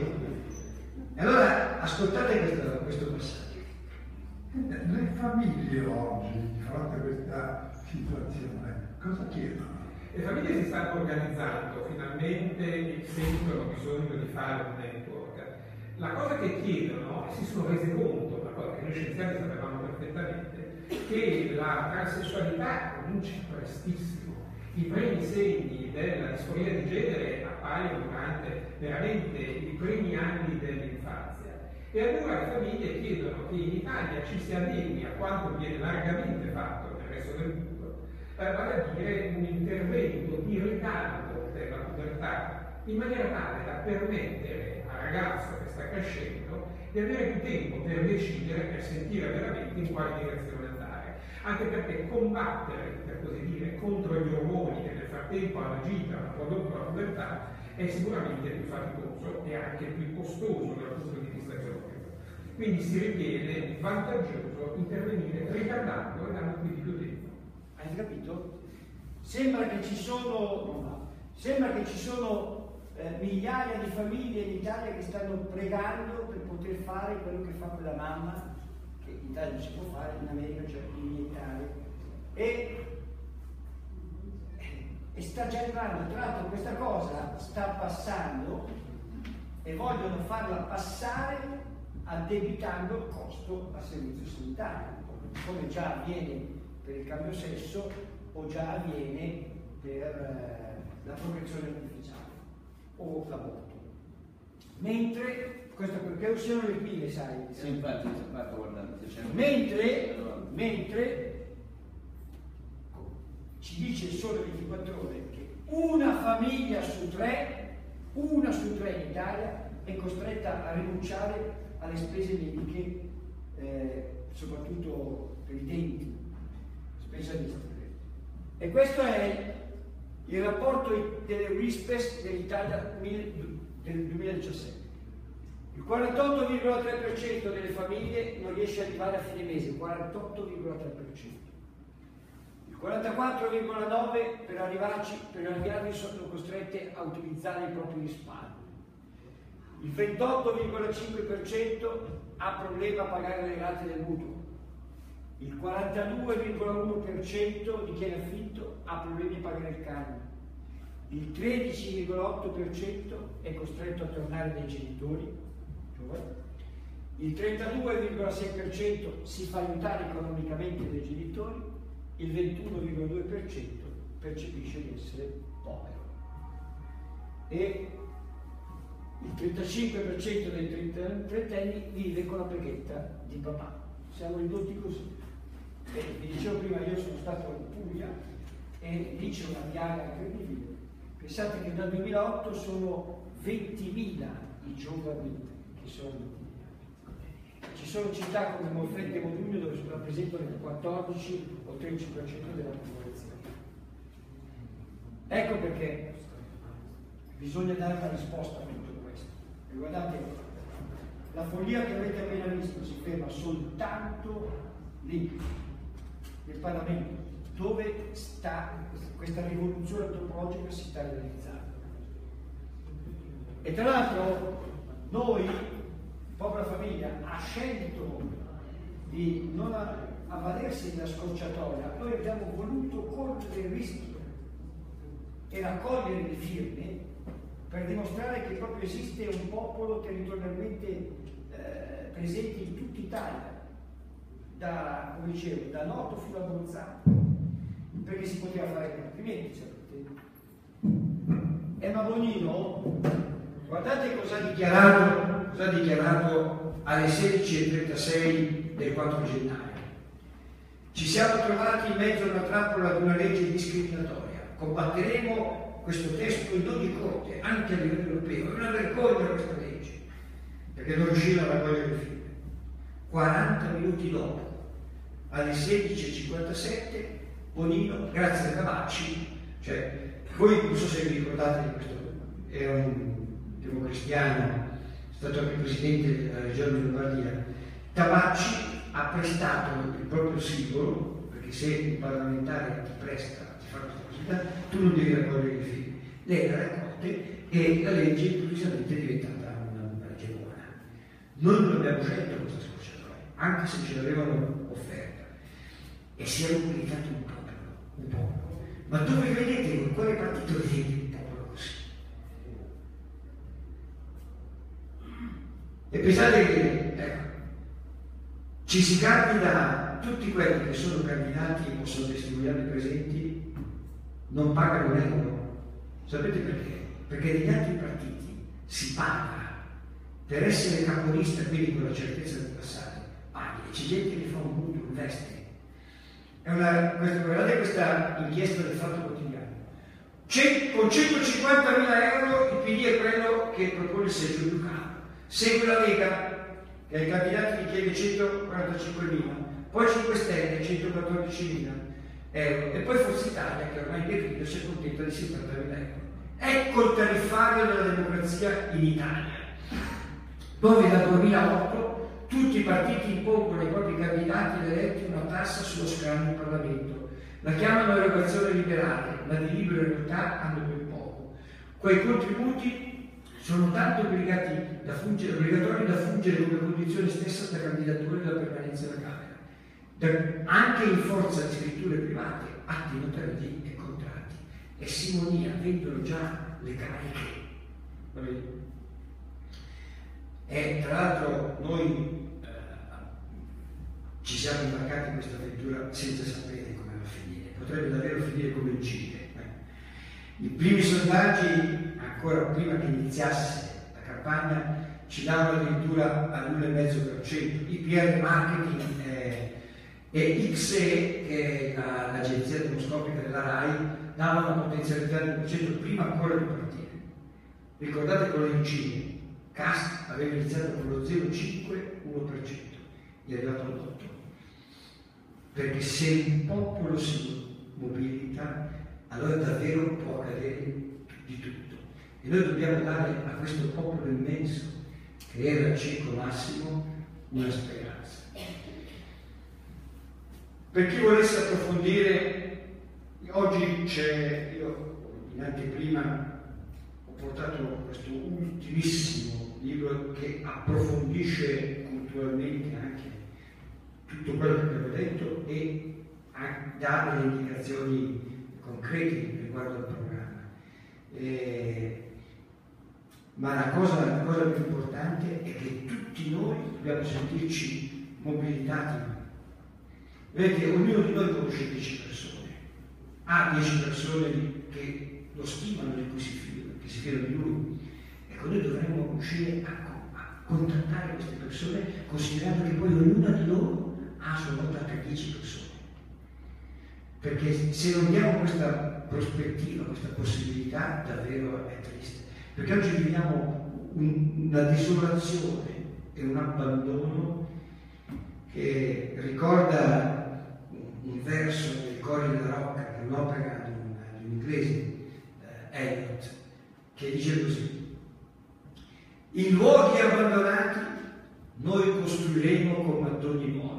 S4: E allora ascoltate questo, questo passaggio.
S8: Le famiglie oggi, di fronte a questa situazione, cosa chiedono?
S9: Le famiglie si stanno organizzando, finalmente sentono bisogno di fare un network. La cosa che chiedono, e si sono rese conto, una cosa che noi scienziati sapevamo perfettamente, che la transessualità comincia prestissimo. I primi segni della disforia di genere appaiono durante veramente i primi anni dell'infanzia. E allora le famiglie chiedono che in Italia ci si adegui a quanto viene largamente fatto nel resto del mondo, eh, vale a dire un intervento di ritardo della pubertà, in maniera tale da permettere al ragazzo che sta crescendo di avere più tempo per decidere, per sentire veramente in quale direzione andare. Anche perché combattere, per così dire, contro gli ormoni che nel frattempo hanno agito, hanno prodotto la pubertà, è sicuramente più faticoso e anche più costoso dal punto di vista economico. Quindi si ritiene vantaggioso intervenire ritardando e dando quindi più tempo.
S4: Hai capito? Sembra che ci sono, sembra che ci sono eh, migliaia di famiglie in Italia che stanno pregando per poter fare quello che fa quella mamma, che in Italia non si può fare, in America c'è in Italia. E, e sta già arrivando, tra l'altro questa cosa sta passando e vogliono farla passare addebitando il costo al servizio sanitario, come già avviene per il cambio sesso o già avviene per eh, la progressione artificiale o l'aborto. Mentre, questo perché usano le pile, sai?
S10: Sì, infatti, infatti guardate,
S4: Mentre, mentre ci dice il sole 24 ore che una famiglia su tre, una su tre in Italia è costretta a rinunciare alle spese mediche, eh, soprattutto per i denti, specialistiche. E questo è il rapporto delle WISPES dell'Italia del 2017. Il 48,3% delle famiglie non riesce ad arrivare a fine mese, 48,3%. Il 44,9% per arrivarci, per arrivarvi sono costrette a utilizzare i propri risparmi. Il 28,5% ha problema a pagare le rate del mutuo. Il 42,1% di chi è in affitto ha problemi a pagare il canone. Il 13,8% è costretto a tornare dai genitori, il 32,6% si fa aiutare economicamente dai genitori, il 21,2% percepisce di essere povero. E il 35% dei trentenni vive con la preghetta di papà. Siamo ridotti così. E vi dicevo prima, io sono stato in Puglia e lì c'è una piaga incredibile. Pensate che dal 2008 sono 20.000 i giovani che sono ci sono città come Molfetta e Modugno dove rappresentano il 14 o 13% della popolazione. Ecco perché bisogna dare una risposta a tutto questo. E guardate, la follia che avete appena visto si ferma soltanto lì, nel Parlamento, dove sta questa rivoluzione antropologica si sta realizzando. E tra l'altro noi, povera famiglia, ha scelto di non avvalersi della scorciatoia, noi abbiamo voluto correre il rischio e raccogliere le firme per dimostrare che proprio esiste un popolo territorialmente eh, presente in tutta Italia, da, come dicevo, da nord fino a Bolzano, perché si poteva fare altrimenti, sapete. Emma Bonino, guardate cosa ha dichiarato, cosa ha dichiarato alle 16.36 del 4 gennaio. Ci siamo trovati in mezzo a una trappola di una legge discriminatoria. Combatteremo questo testo in ogni corte, anche a livello europeo. È una vergogna questa legge, perché non riusciva a raccogliere le firme. 40 minuti dopo, alle 16.57, Bonino, grazie a Cavacci, cioè, voi non so se vi ricordate di questo, era un democristiano, è stato anche presidente della regione di Lombardia, Tabacci ha prestato il proprio simbolo, perché se un parlamentare ti presta, ti fa questa possibilità, tu non devi raccogliere le firme. Lei la raccolte e la legge improvvisamente è diventata una, una legge buona. Noi non abbiamo scelto questa scorciatoia, anche se ce l'avevano offerta. E si è mobilitato un popolo, un popolo. Ma dove vedete, con quale partito vedete un popolo così? E pensate che ecco, ci si candida, tutti quelli che sono candidati o sono testimoniali presenti non pagano un euro. Sapete perché? Perché negli altri partiti si paga per essere capolista, quindi con la certezza del passato, paghi, c'è gente che fa un mutuo, investe. È una, questa, guardate questa inchiesta del Fatto Quotidiano. C'è, con 150.000 euro il PD è quello che propone più caro. Segue la Lega, che è il candidato che chiede 145.000, poi 5 Stelle 114.000 euro e poi Forza Italia che ormai in declino si accontenta di 70.000 euro. Ecco il tariffario della democrazia in Italia, dove dal 2008 tutti i partiti impongono ai propri candidati eletti una tassa sullo scranio in Parlamento. La chiamano erogazione liberale, ma di libera realtà hanno ben poco. Quei contributi sono tanto da fungere, obbligatori da fungere come condizione stessa della candidatura e della permanenza alla Camera, da, anche in forza di scritture private, atti notarili e contratti. E Simonia vendono già le cariche. E tra l'altro noi ci siamo imbarcati in questa avventura senza sapere come va a finire, potrebbe davvero finire come in Cile. Eh. I primi sondaggi ancora prima che iniziasse la campagna, ci davano addirittura all'1,5%. IPR Marketing eh, e XE, che è la, l'agenzia demoscopica della RAI, davano una potenzialità del progetto prima ancora di partire. Ricordate quello in Cile, CAST aveva iniziato con lo 0,5-1%, è arrivato all'8%. Perché se un popolo si mobilita, allora davvero può accadere di tutto. E noi dobbiamo dare a questo popolo immenso, che era il cieco massimo, una speranza. Per chi volesse approfondire, oggi c'è, io in anteprima ho portato questo ultimissimo libro che approfondisce culturalmente anche tutto quello che abbiamo detto e dà delle indicazioni concrete riguardo al programma. E ma la cosa, la cosa più importante è che tutti noi dobbiamo sentirci mobilitati. Vedete, ognuno di noi conosce 10 persone, ha 10 persone che lo stimano, di cui si fidano, che si fidano di lui. Ecco, noi dovremmo riuscire a, a contattare queste persone considerando che poi ognuna di loro ha a sua volta altre 10 persone. Perché se non diamo questa prospettiva, questa possibilità, davvero è triste. Perché oggi viviamo un, una desolazione e un abbandono che ricorda un, verso del Corri della Rocca, un'opera di un, di un inglese, eh, Eliot, che dice così. In luoghi abbandonati noi costruiremo con mattoni nuovi. Vi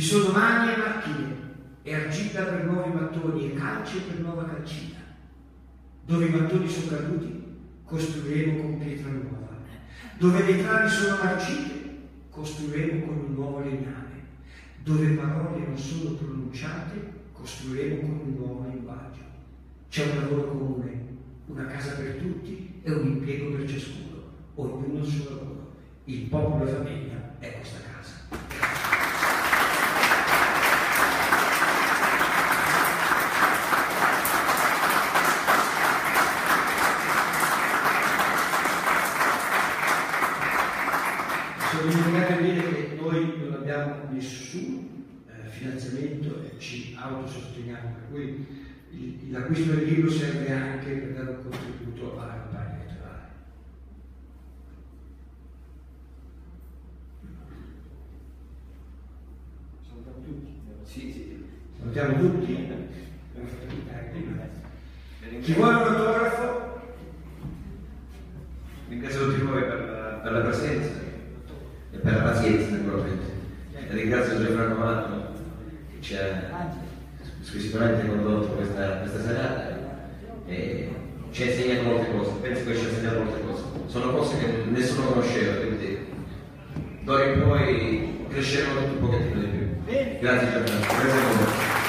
S4: sono mani e macchine, e argilla per nuovi mattoni, e calce per nuova calcina. Dove i mattoni sono caduti, costruiremo con pietra nuova. Dove le travi sono marcite, costruiremo con un nuovo legname. Dove parole non sono pronunciate, costruiremo con un nuovo linguaggio. C'è un lavoro comune, una casa per tutti e un impiego per ciascuno, ognuno il suo lavoro. Il popolo e famiglia è questa casa. Sono dimenticato di dire che noi non abbiamo nessun eh, finanziamento e ci autososteniamo, per cui l'acquisto del libro serve anche per dare un contributo alla campagna elettorale.
S10: Salutiamo tutti. Sì, sì.
S4: Salutiamo tutti. Chi vuole un autografo?
S1: Ringrazio tutti voi per, per la presenza e per la pazienza naturalmente. Ringrazio Gianfranco Amato che ci ha squisitamente condotto questa, questa serata e ci ha insegnato molte cose, penso che ci ha insegnato molte cose. Sono cose che nessuno conosceva, quindi d'ora in poi cresceremo tutti un pochettino di più. Grazie Gianfranco, grazie a voi.